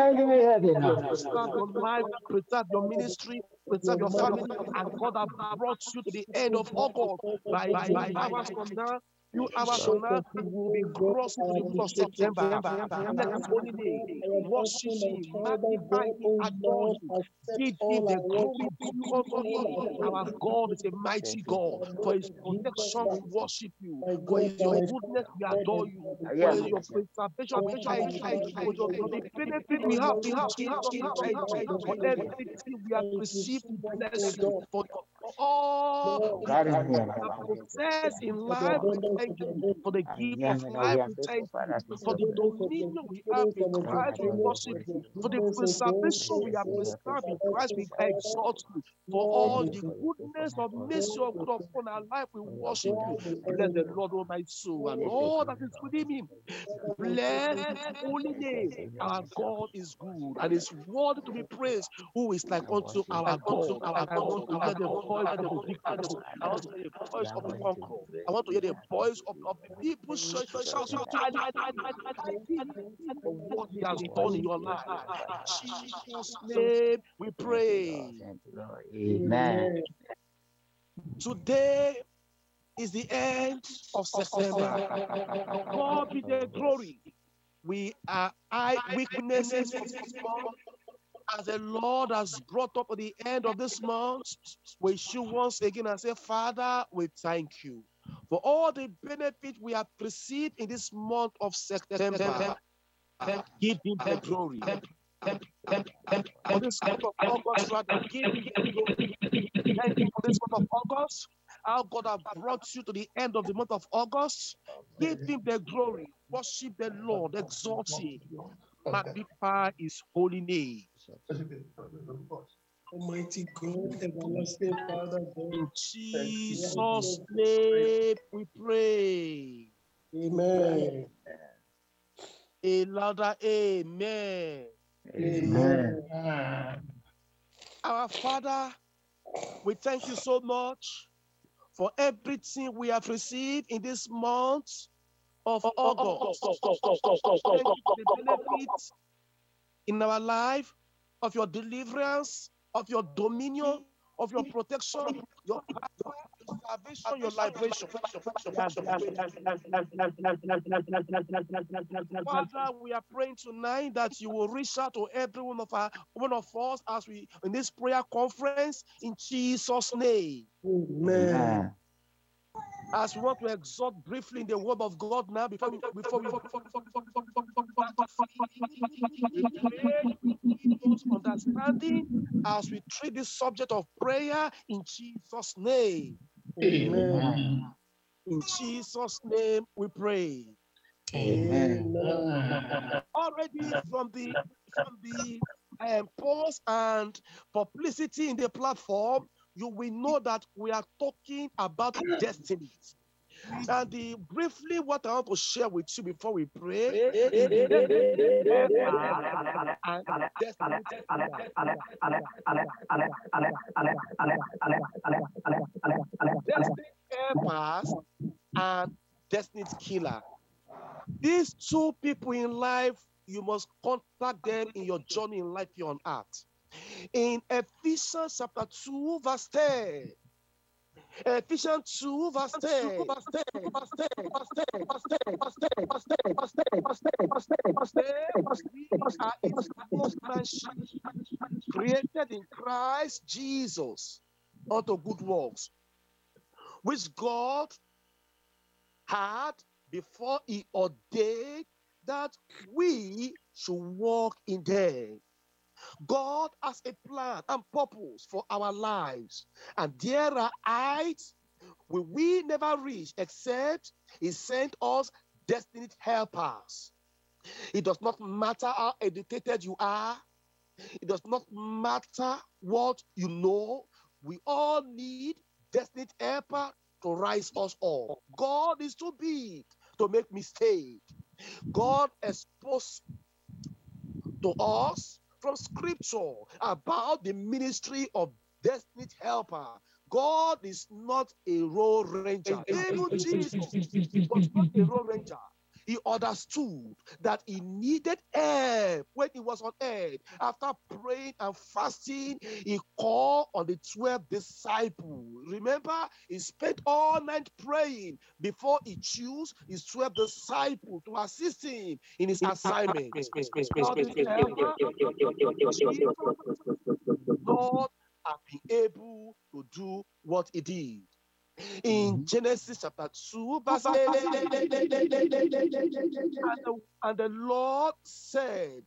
preserve your life, preserve your ministry, preserve your family, and God has brought you to the end of August. By, by, by hours from now, few hours from now, you will be crossing to the of September. Bless his holy name. Worship him, magnify him, adore him. Give him the glory unto him. Our God is a mighty God. For his protection, we worship you. For his, goodness, we adore you. For his, your preservation, we thank you. For the benefit we have, we have, we have, we you. For everything we have received, we bless you. For all we have possessed in life, we thank you. For the gift of life, we thank you. For the dominion we have in Christ, we worship you. For the preservation we have preserved in Christ, we exalt you. For all the goodness of mercy of God upon our life, we worship you. Bless the Lord, oh my soul, and all that is within me. Bless holy name. Our God is good and is worthy to be praised. Who is like unto our God? Our God. I want to hear the voice of the victors. I want to hear the voice of the conqueror. I want to hear the voice of, of the people shout- shouting, "I- I- I- I- I thank him for what he has done in your life. In Jesus' name we pray. Amen. Today is the end of September. God be the glory. We are eyewitnesses of this month. As the Lord has brought up at the end of this month, we should once again and say, Father, we thank you for all the benefit we have received in this month of September. Give him the glory. For this month of August, for this month of August. How God have brought you to the end of the month of August. Give him the glory. Worship the Lord. Exalt him. Magnify his holy name. Almighty God, everlasting Father, God. In Jesus' name we pray. Amen. A louder amen. Amen. Our Father, we thank you so much for everything we have received in this month of August. Thank you for the benefits in our life of your deliverance, of your dominion, of your protection, your your salvation, your liberation. Father, we are praying tonight that you will reach out to every one of our one of us as we in this prayer conference in Jesus' name. Amen. As we want to exhort briefly in the word of God now, before we before we, we pray, we need those understanding as we treat this subject of prayer in Jesus' name. Amen. In Jesus' name we pray. Amen. already from the from the um, post and publicity in the platform, you will know that we are talking about mm. destinies. And the briefly, what I want to share with you before we pray mm. helpers and destiny killer. These two people in life, you must contact them in your journey in life here on earth. In Ephesians chapter 2, verse 10. Ephesians 2, verse 10. Created in Christ Jesus unto good works, which God had before he ordained that we should walk in them. God has a plan and purpose for our lives, and there are heights will we never reach except He sent us destined helpers. It does not matter how educated you are, it does not matter what you know. We all need destined helper to rise us up. God is too big to make mistake. God exposed to us from scripture about the ministry of destiny helper. God is not a road ranger. Even Jesus was not a road ranger. He understood that he needed help when he was on earth. After praying and fasting, he called on the 12 disciples. Remember, he spent all night praying before he chose his 12 disciples to assist him in his assignment. Lord have been able to do what he did. In Genesis chapter 2, verse 8, and the, and the Lord said,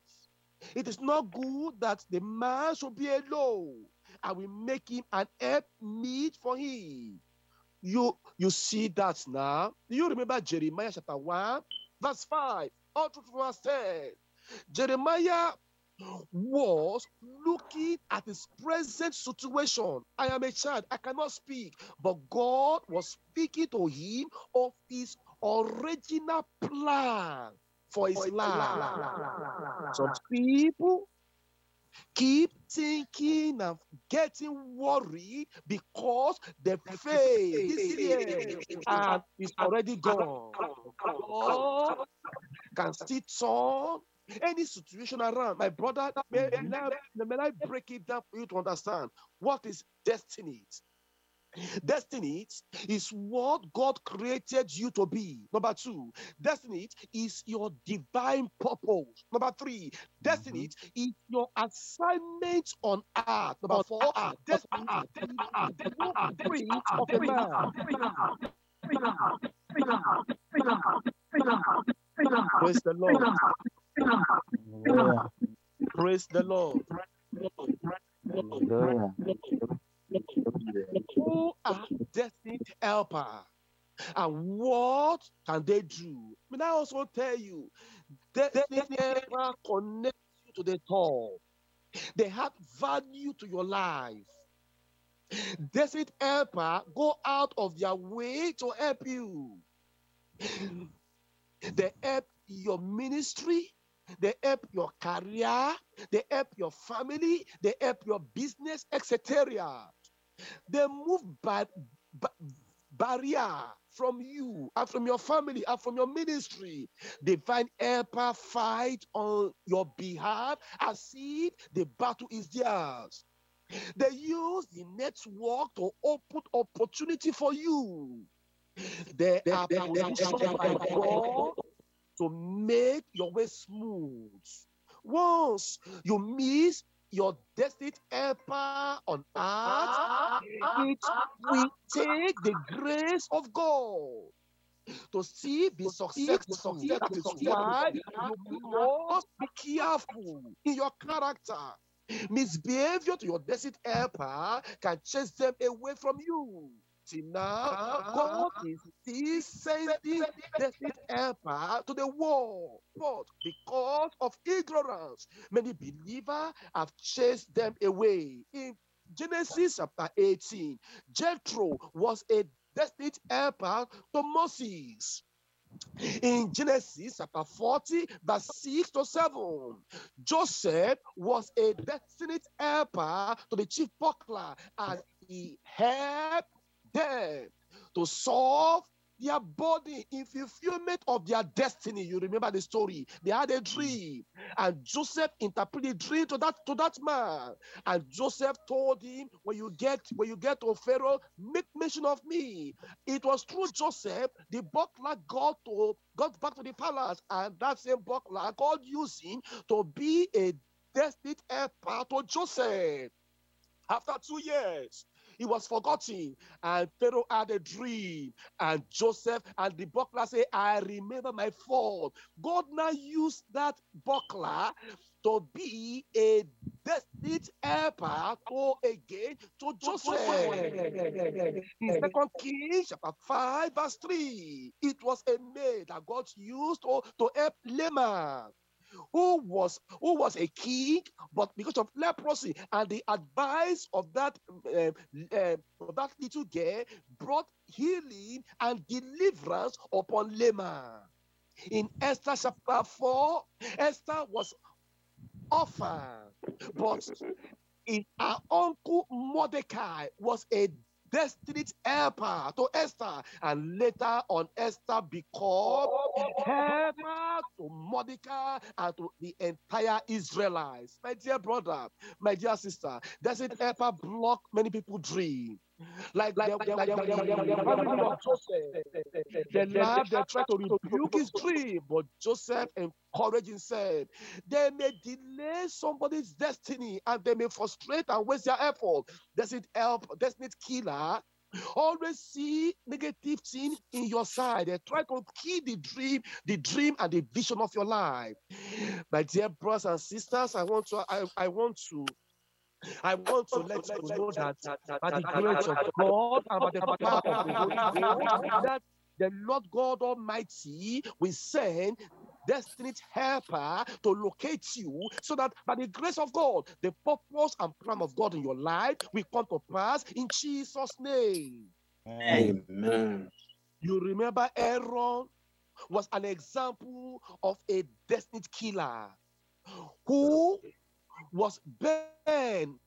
It is not good that the man should be alone. I will make him an help meet for him. You you see that now? Do you remember Jeremiah chapter 1, verse 5, all through verse 10? Jeremiah was looking at his present situation. I am a child, I cannot speak, but God was speaking to him of his original plan for his life. Some people keep thinking of getting worried because the faith is here and already gone. God can still turn any situation around. My brother, may, may, may I break it down for you to understand what is destiny? Destiny is what God created you to be. Number two, destiny is your divine purpose. Number three, destiny is your assignment on earth. Number four, destiny is the blueprint of man. Praise the Lord. Praise the Lord. Who are destined helper? And what can they do? May I also tell you, destined helper connects you to the top. They have value to your life. Destined helper go out of their way to help you. They help your ministry, they help your career, they help your family, they help your business, etc. They move by, by barrier from you and from your family and from your ministry. Divine helper fight on your behalf as if the battle is theirs. They use the network to open opportunity for you. They are positioned by God to make your way smooth. Once you miss your destined helper on earth, it will take the grace of God to see the success, that is why you must be careful in your character. Misbehavior to your destined helper can chase them away from you. See now, God is still sending destined helper to the world, but because of ignorance, many believers have chased them away. In Genesis chapter 18, Jethro was a destined helper to Moses. In Genesis chapter 40, verse 6 to 7, Joseph was a destined helper to the chief buckler, and he helped them to solve their body in fulfillment of their destiny. You remember the story. They had a dream, and Joseph interpreted the dream to that to that man. And Joseph told him, "When you get when you get to Pharaoh, make mention of me." It was through Joseph the buckler got to got back to the palace, and that same buckler God used him to be a destined helper to Joseph. After two years, he was forgotten, and Pharaoh had a dream, and Joseph and the buckler say, "I remember my fault." God now used that buckler to be a destined helper to again to Joseph. In Second Kings chapter 5, verse 3, it was a maid that God used to, to help Naaman who was who was a king, but because of leprosy and the advice of that uh, uh, of that little girl brought healing and deliverance upon Naaman. In Esther chapter 4, Esther was orphan, but in her uncle Mordecai was a destined helper to Esther, and later on Esther become helper to Mordecai and to the entire Israelites. My dear brother, my dear sister, destined helper block many people dream. Like, like, like, like, like, like, like, like, family of Joseph. They laugh, they try to rebuke his dream, but Joseph encouraged himself. They may delay somebody's destiny and they may frustrate and waste their effort. Does it help? Does it killer? Always see negative thing in your side. They try to kill the dream, the dream and the vision of your life. My dear brothers and sisters, I want to I, I want to I want to let you know that by the grace of God and by the power of the Holy Ghost, that the Lord God Almighty will send destined helper to locate you so that by the grace of God, the purpose and plan of God in your life will come to pass in Jesus' name. Amen. You remember Herod was an example of a destined killer who was burned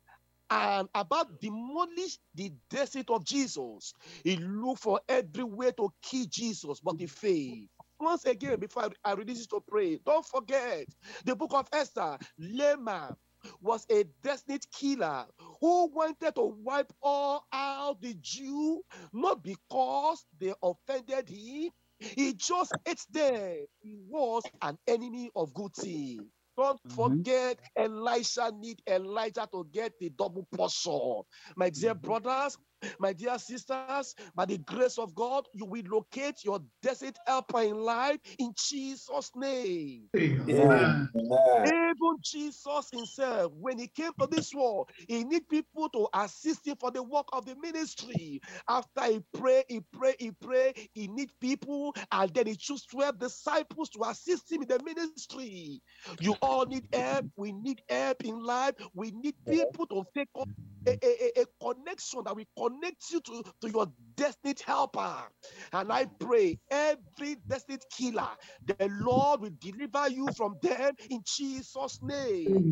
and about demolish the desert of Jesus. He looked for every way to kill Jesus, but he failed. Once again, before I, release to pray, don't forget the book of Esther. Lema was a destined killer who wanted to wipe all out the Jew, not because they offended him. He just ate them. He was an enemy of good things. Don't Mhm. forget, Elisha need Elijah to get the double portion. My dear brothers, my dear sisters, by the grace of God, you will locate your desert helper in life in Jesus' name. Amen. Even Jesus himself, when he came to this world, he need people to assist him for the work of the ministry. After he pray, he pray, he pray, he need people, and then he choose 12 disciples to assist him in the ministry. You all need help. We need help in life. We need people to take up a, a, a- a connection that we connect you to, to your destined helper. And I pray every destined killer, the Lord will deliver you from them in Jesus' name.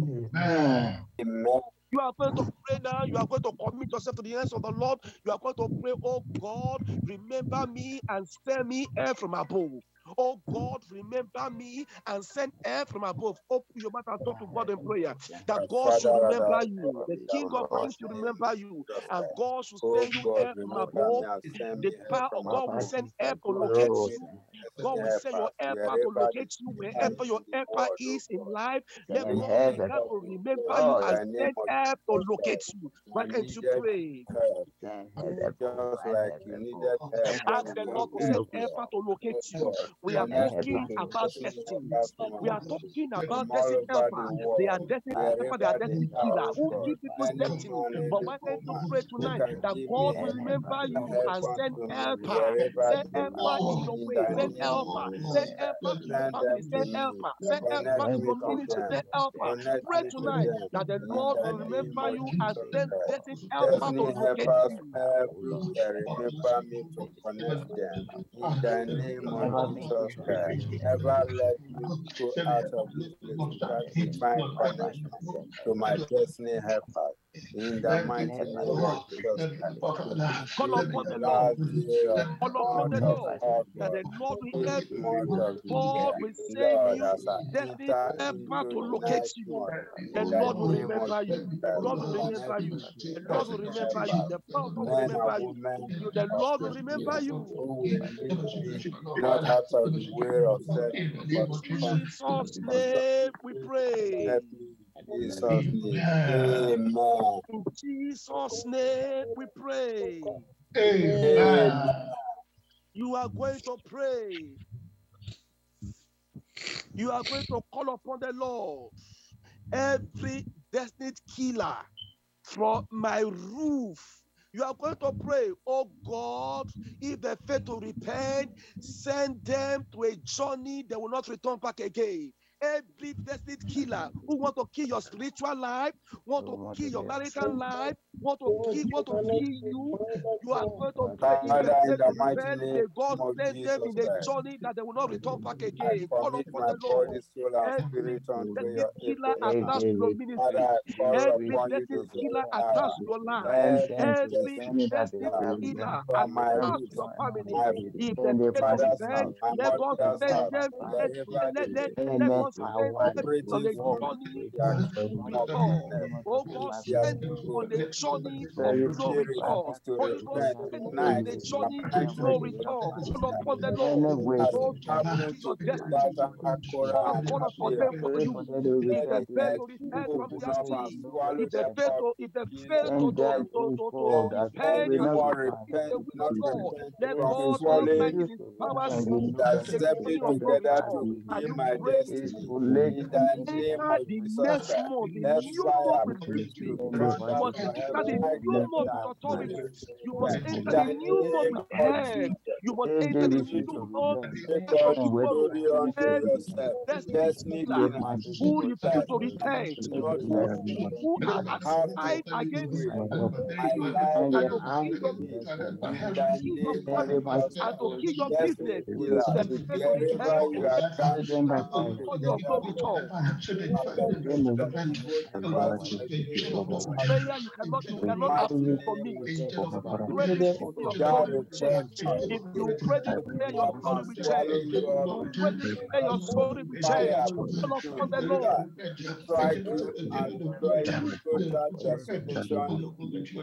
Amen. You are going to pray now. You are going to commit yourself to the hands of the Lord. You are going to pray, Oh God, remember me and send me air from above. Oh God, remember me and send air from above. Open your mouth and talk to God in prayer. That God should remember you. The King of Kings should remember you. And God should Oh send you air from above. me and send The power of God will send help to locate you. God will send your helper to locate you wherever your helper is in life. Let God help. remember you Lord, and send air to locate you. I Why can't you pray? help. Send help. Just like you needed help Ask the Lord to help, send helper to locate you. We are talking about destiny. We are talking about destiny helper. They are destiny helper. They are destiny killer. Who give people's destiny? But why can't you pray tonight that God will remember you and send helper? Send helper in your way. Send helper. Send helper to your family. Send helper. Send helper to your ministry. Send helper. Pray tonight that the Lord will remember you and send destiny helper to Destiny locate help us you. remember me to connect them. In the name of Jesus Christ, never let me go out of this place without divine connection to my destiny helper. In the mighty name of Jesus Christ. Call upon the Lord, Lord. dear, Call upon the Lord Lord. That the Lord will help you. Lord God will send Lord, you as I destiny enter helper to locate you. The Lord will remember you. The Lord will remember you. The Lord will remember you. The power will remember you. the Lord will remember you. will not out of the of self, In Jesus' name we pray. Help me in Jesus' name. Amen. In Jesus' name we pray. Amen. You are going to pray. You are going to call upon the Lord. Every destiny killer from my roof. You are going to pray, oh God, if they fail to repent, send them to a journey they will not return back again. Every destiny killer who want to kill your spiritual life, want to kill your marital life, want to kill, want to kill you, you are going to pray. If Father, they in the to name may God send them in a Christ, journey that they will not return back again. Call commit upon the Lord. body, soul, and Every spirit destiny killer able attached to your ministry, Father, I call every upon destiny killer send attached to your life, Every every destiny destiny killer killer from attached to your family. If they fail to father's repent, house, my let God send them, let, wherever let, they let, let God send them on operating a from journey their to kingdom glory of God. darkness, Oh God, send them on a journey of glory God. Holy Ghost, send them on the journey to glory God. Call upon the Lord. Oh God, happened kill to your destiny. Satan, Akora, God and call upon them for you. If they fail to repent from their sin, if they fail to, if they fail to, to, to, to, to repent and Anyone to fulfill the repent, will of God, repent God Almighty in His power send you that on a step journey it together to Are my destiny. In the enter the next month, the new month fire with begin victory. to burn You down must your enter the new right month with authority. You must enter the the new month with of head. You must enter the new month with head of the glory. glory unto Every yourself. destiny Destiny killer killer who refuse that to repent, who, want me who to have aspire against victory. you, My to life and to will kill your be ministry, in to the kill your name of family, Jesus and to Christ. kill your Destiny business. If killer, they fail to wherever repent, you are let God camped send them to the to journey of gather glory for God. perpetrate the evil device against This my prayer you cannot you cannot mighty abstain name me. of If Jesus you Christ. pray this prayer, your glory will repent change. not. If you pray this prayer, your glory will change. you pray this prayer, your story will change. Call upon the Lord. strike you and destroy you. Total devastation in Jesus' name.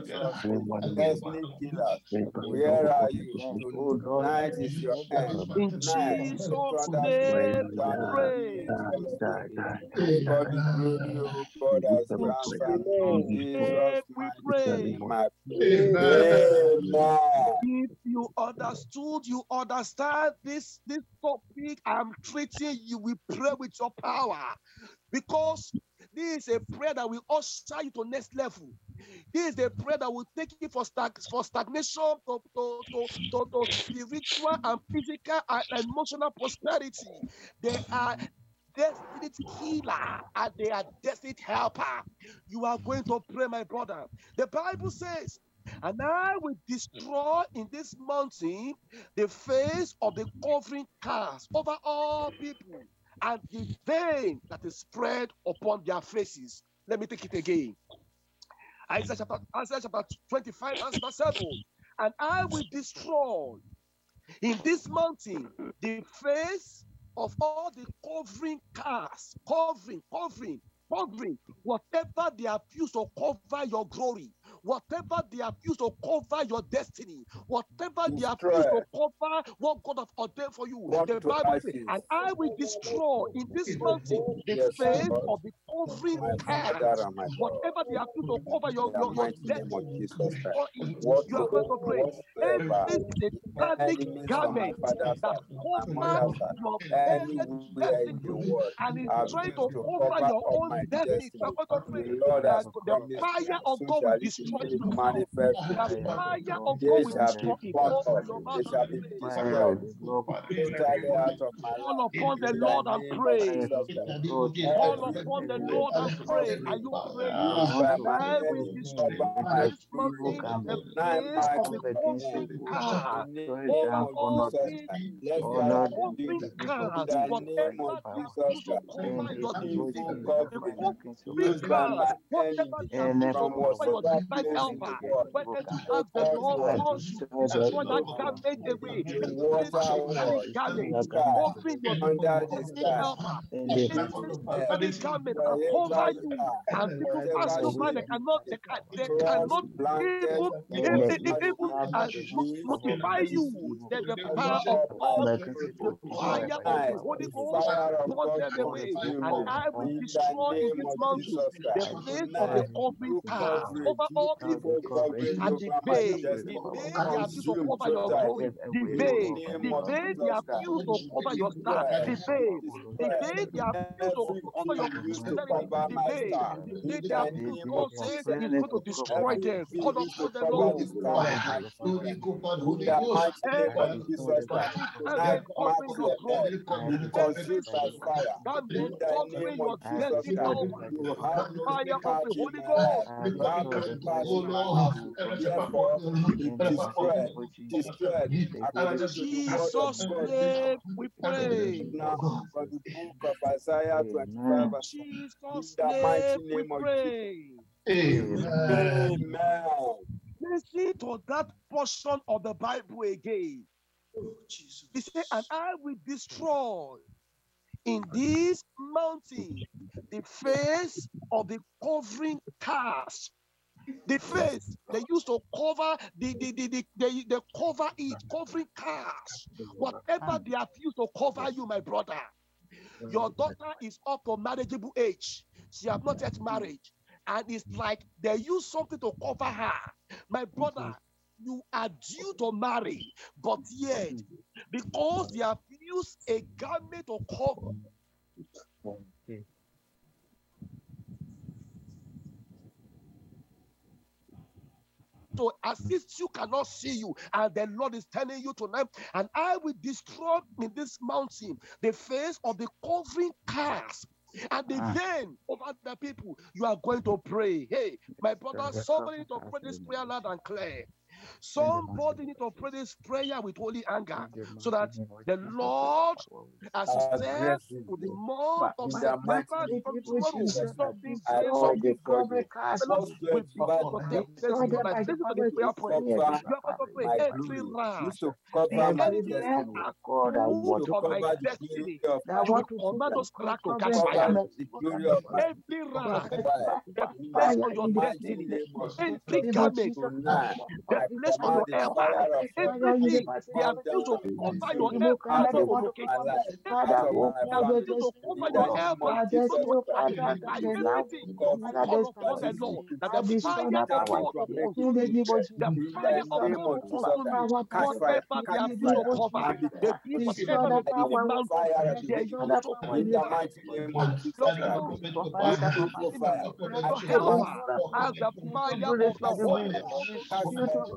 Destiny killers, where are you? Tonight is your end. In Jesus' name we down in pray. If you understood, you understand this this topic I'm treating you. We pray with your power because this is a prayer that will usher you to next level. This is a prayer that will take you for stag- for stagnation to, to, to, to, to spiritual and physical and emotional prosperity. They are destiny killer and they are destiny helper. You are going to pray, my brother. The Bible says, and I will destroy in this mountain the face of the covering cast over all people and the vein that is spread upon their faces. Let me take it again. Isaiah chapter, Isaiah chapter 25, verse 7. And I will destroy in this mountain the face of all the covering cast, covering, covering, covering, whatever they have used to cover your glory. Whatever they have used to cover your destiny, whatever they have used to cover what God has ordained for you, What the Bible says, and I will destroy in this mountain the face of the covering My cast. Father and my God. Whatever they have used to cover your, your, your mighty name of destiny, destroy it. You are going to pray. Every satanic garment that house, my cover mother's house, your anywhere destiny and is trying to cover your own destiny. You are going to pray the fire of God will destroy be it from your mouth. manifest. Of They God shall be it. plucked Open off. your They shall be destroyed totally out of my Call upon the Lord and name of pray. Jesus Call upon the Lord and pray. Are you praying? used by And my I will destroy this mountain the nine face of the of covering men. car In the over name of all Jesus these Christ. Let the fire be covering in cars, the name whatever of they have Jesus used to Christ. cover your Evil destiny, the covering covering used by cars, my whatever enemy they have used to from cover your whatsoever divine place in helper. the world. Whereas you the Lord fire God to destroy that away, the any water satanic was garment sky covering your under the destiny sky. helper, Open any the satanic garment that wherever cover you and people pass whatever you they cannot, they, can, they cannot blanket even, over even, my even uh, life, notify please you that the cover power of God, the spirit. fire of the Tonight, Holy the Ghost, fire of burn God them away, and. I will destroy in this mountain the face of the Tonight, covering evil cars coverage, over all people coverage and the over the destiny. veil they have used to cover your glory, the In veil, the name of veil they have used to cover your star, Destroy. the veil, the veil Destroy. they have used to cover your Everything used to prosperity, cover the my the veil they have used, name of God says Jesus. He's going to destroy them. Everything Call used to upon the cover the Lord. star of my children. In the mighty name of Jesus Christ. Every Night garment marks covering your the glory, earth. Be every consumed by fire. garment In the covering name your destiny You the have no fire of the in Holy Ghost. Life. Oh, you have no part in my life. Therefore, be destroyed. Destroyed according to the word of Jesus' name we pray. Now, from the book of Isaiah 25, in Jesus' the name mighty we name of pray. Jesus. Amen. Listen to that portion of the Bible again. He said, and I will destroy in this mountain the face of the covering cast. The face they used to cover the the, the, the they, they cover it, covering cast. Whatever they have used to cover you, my brother. Your daughter is up to marriageable age. She have not yet married. And it's like they use something to cover her. My brother, you are due to marry, but yet, because they have used a garment to cover, to assist you cannot see you. And the Lord is telling you tonight, and I will destroy in this mountain the face of the covering cast. And the ah. vein over the people, you are going to pray. Hey, my brother, somebody to pray this prayer loud and clear. Somebody need to pray this prayer with holy anger so that the Lord, as he said, for the month of September, mighty from name tomorrow, something I great, come something before great, you. the Lord What's will going begin back to my take place in your life. Listen to the prayer point. cover You are going to pray my every glory. ram, Used to cover my any destiny. root Used to of my cover the destiny. glory of my You will command those crack to catch fire. cover the glory of my Every rag, fire. the In place the on your mighty destiny, name every garment, the on your command the helper, fire of God everything they have come used to cover your them helper out not of to locate you. life, out Everything of my they have used to cover In your the of not Jesus to Christ. identify everything. Call upon the that Lord that the fire of God from will making consume you. progress. The In fire the of God of will Jesus consume Christ, you. catch fire, Whatever they have used to cover, and the be whatever consumed by the the mountain fire of the they Holy used to In the cover mighty name of Jesus your Christ, glory, you your evil destiny, fire, I your command helper, as the fire of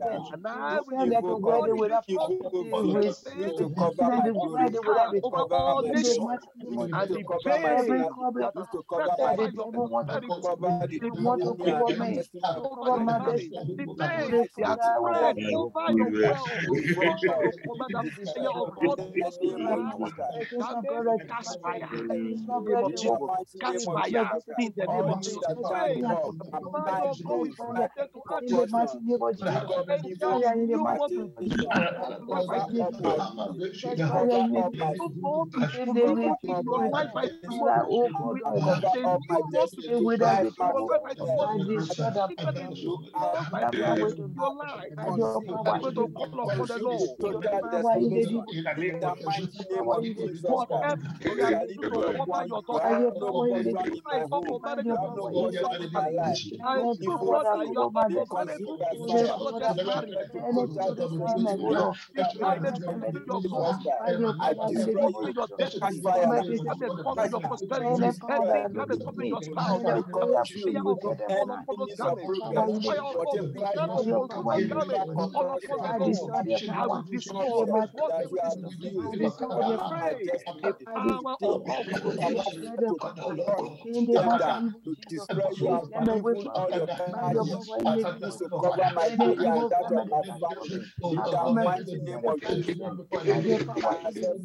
the Holy fire, Ghost catch consume. fire. And I will Evil destroy in covering, this evil mountain covering the used face to cover my glory, to over cover my nations destiny, used and to to cover my veil finances, that used to cover my over your destiny, used to cover the world. I think I'm going to go to the glory and the veil destiny of over my your marriage, children. the In the veil they mighty have name of spread over your wealth. evil I want to God, command be that fire destroyed. of In God to go to the consume name you of now. Jesus Christ. Garment cast fire in the name of In the Jesus. mighty Cast fire in the name of Jesus. That Pray. time come, The and fire my of God will glory, my descend to action. portion, will come enter the new month with your life by tomorrow. We are the new month with your life by tomorrow. Your life. I'm going to call upon the Lord. Whatever you are doing to cover your daughter, I come to manage your I do brother, you. are not the man who is not the married. your your prosperity, everything that is covering your spouse, fire of God fall upon those garments, fire of God, stand upon those garments, all upon the Lord. I will destroy what is pray the power of God to destroy you and even all your kindness and peace to cover my area and that of my family. In the mighty name of Jesus. Name of Jesus. In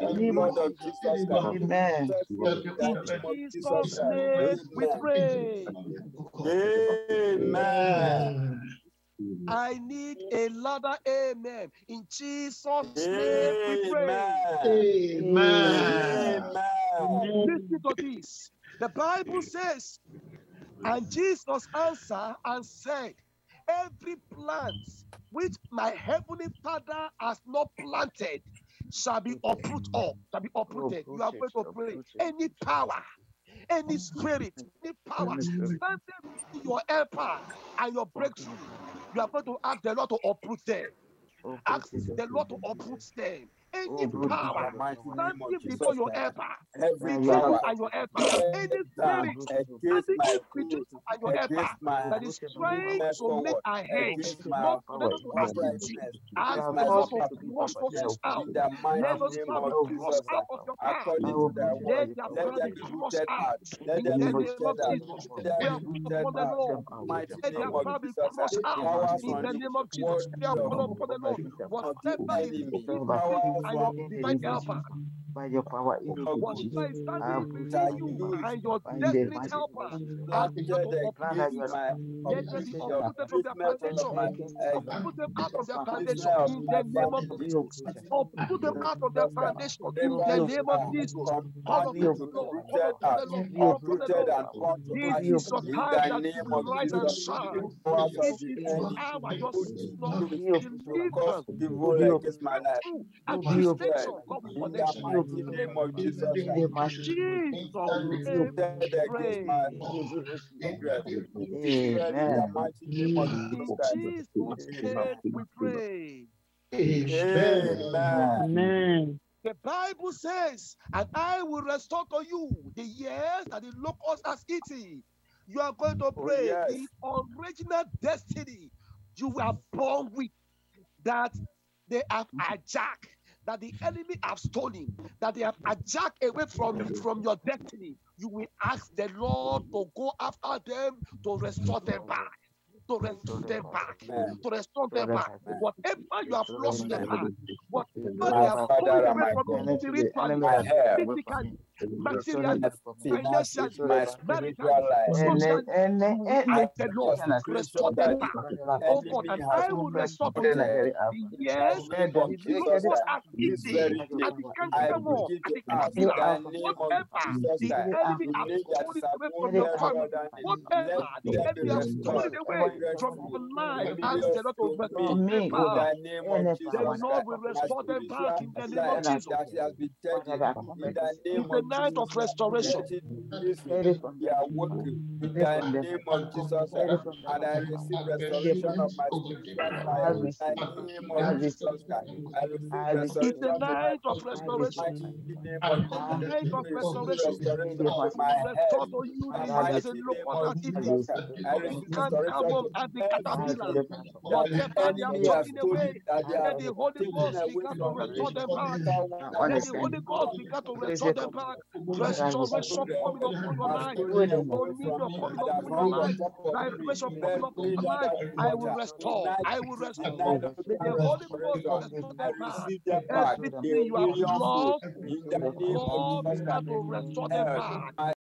the blood of Jesus Christ. Amen. In Jesus' name we pray. Amen. I need a louder amen. In Jesus' name we pray. Amen. Listen to this. The Bible says, and Jesus answered and said, Every plant which my heavenly Father has not planted shall be uprooted up, shall be uprooted. You are going to pray. Any power, any spirit, any power standing between your helper and your breakthrough, you are going to ask the Lord to uproot them. Ask the Lord to uproot them. Any power standing before your helper, between you and your helper, any spirit standing between you and your helper that is trying to make a hedge, not not to assist you. Ask the Lord to flush those out. Let those power be flushed out of your path. Oh, let their power be flushed out. In the name of Jesus, we are upon the Lord. Let their power be flushed out. In the name of Jesus, we are upon the Lord. Whatever is and your divine helper. By your power in the name of Whatever Jesus. is I standing put between you and your destiny helper, ask the Lord to uproot them. Let them be uprooted from their foundation. Uproot them out of their foundation in the name of Jesus. Uproot them out of their foundation in the name of Jesus. Call upon the Lord. Call upon the Lord. Call upon the Lord. This is your time that you rise and shine. This is your hour, your season of deliverance, breakthrough, and manifestation. God will In the mighty name of Jesus in the mighty Jesus' name name Dead against pray. my of Jesus. Destroyed in the Amen. mighty name of Jesus In Christ. Jesus' name we pray. Amen. Amen. The Bible says, and I will restore to you the years that the locust has eaten. You are going to oh, pray yes. the original destiny you were born with, that they have mm. hijacked, that the enemy have stolen, that they have hijacked away from you, from your destiny. You will ask the Lord to go after them to restore them back. To restore them back, to restore them back. Whatever you have lost in the past, whatever they have stolen away from God. you spiritually, My health, physically, materially, finances, financially, my maritally, spiritual life. socially, And you will I ask the Lord, just restore that them back. Oh God, enemy and has I will restore to put you there. the years In the name of the Jesus locusts Christ, are this eating, very and day, the I cankerworm, begin and to the ask in caterpillar, the name of whatever Jesus the Christ, enemy the has name that stolen is away above from your every family, other name. whatever Let the them be enemy has stolen restored. away Bring from rescue. your life, Bring ask the Lord to to restore me them in back. the name of Jesus The Lord Christ. will My restore them back spiritual in the name of life Jesus. that has been taken in the name It's the night of restoration. Let it listen. They are working in the name of Jesus And I receive restoration of my in the name of Jesus Christ. I receive restoration It's the night of restoration. The night of restoration. restoration to God my will health restore to you in the the years mighty and name locusts of has Jesus eaten. Christ. I Of the receive restoration cankerworm to and the caterpillar. everything that the Whatever they have enemy away, stolen, that they let the Holy Ghost begin to restore them back. Let the Holy Ghost begin to restore them back. Restoration coming upon your life. stolen away from Dominion coming upon your life. top of me. Vibration coming upon your life. I will restore. I will restore. May the Holy Ghost restore them back. receive them back Everything you have lost, in the name of God Jesus began Christ. to restore them back.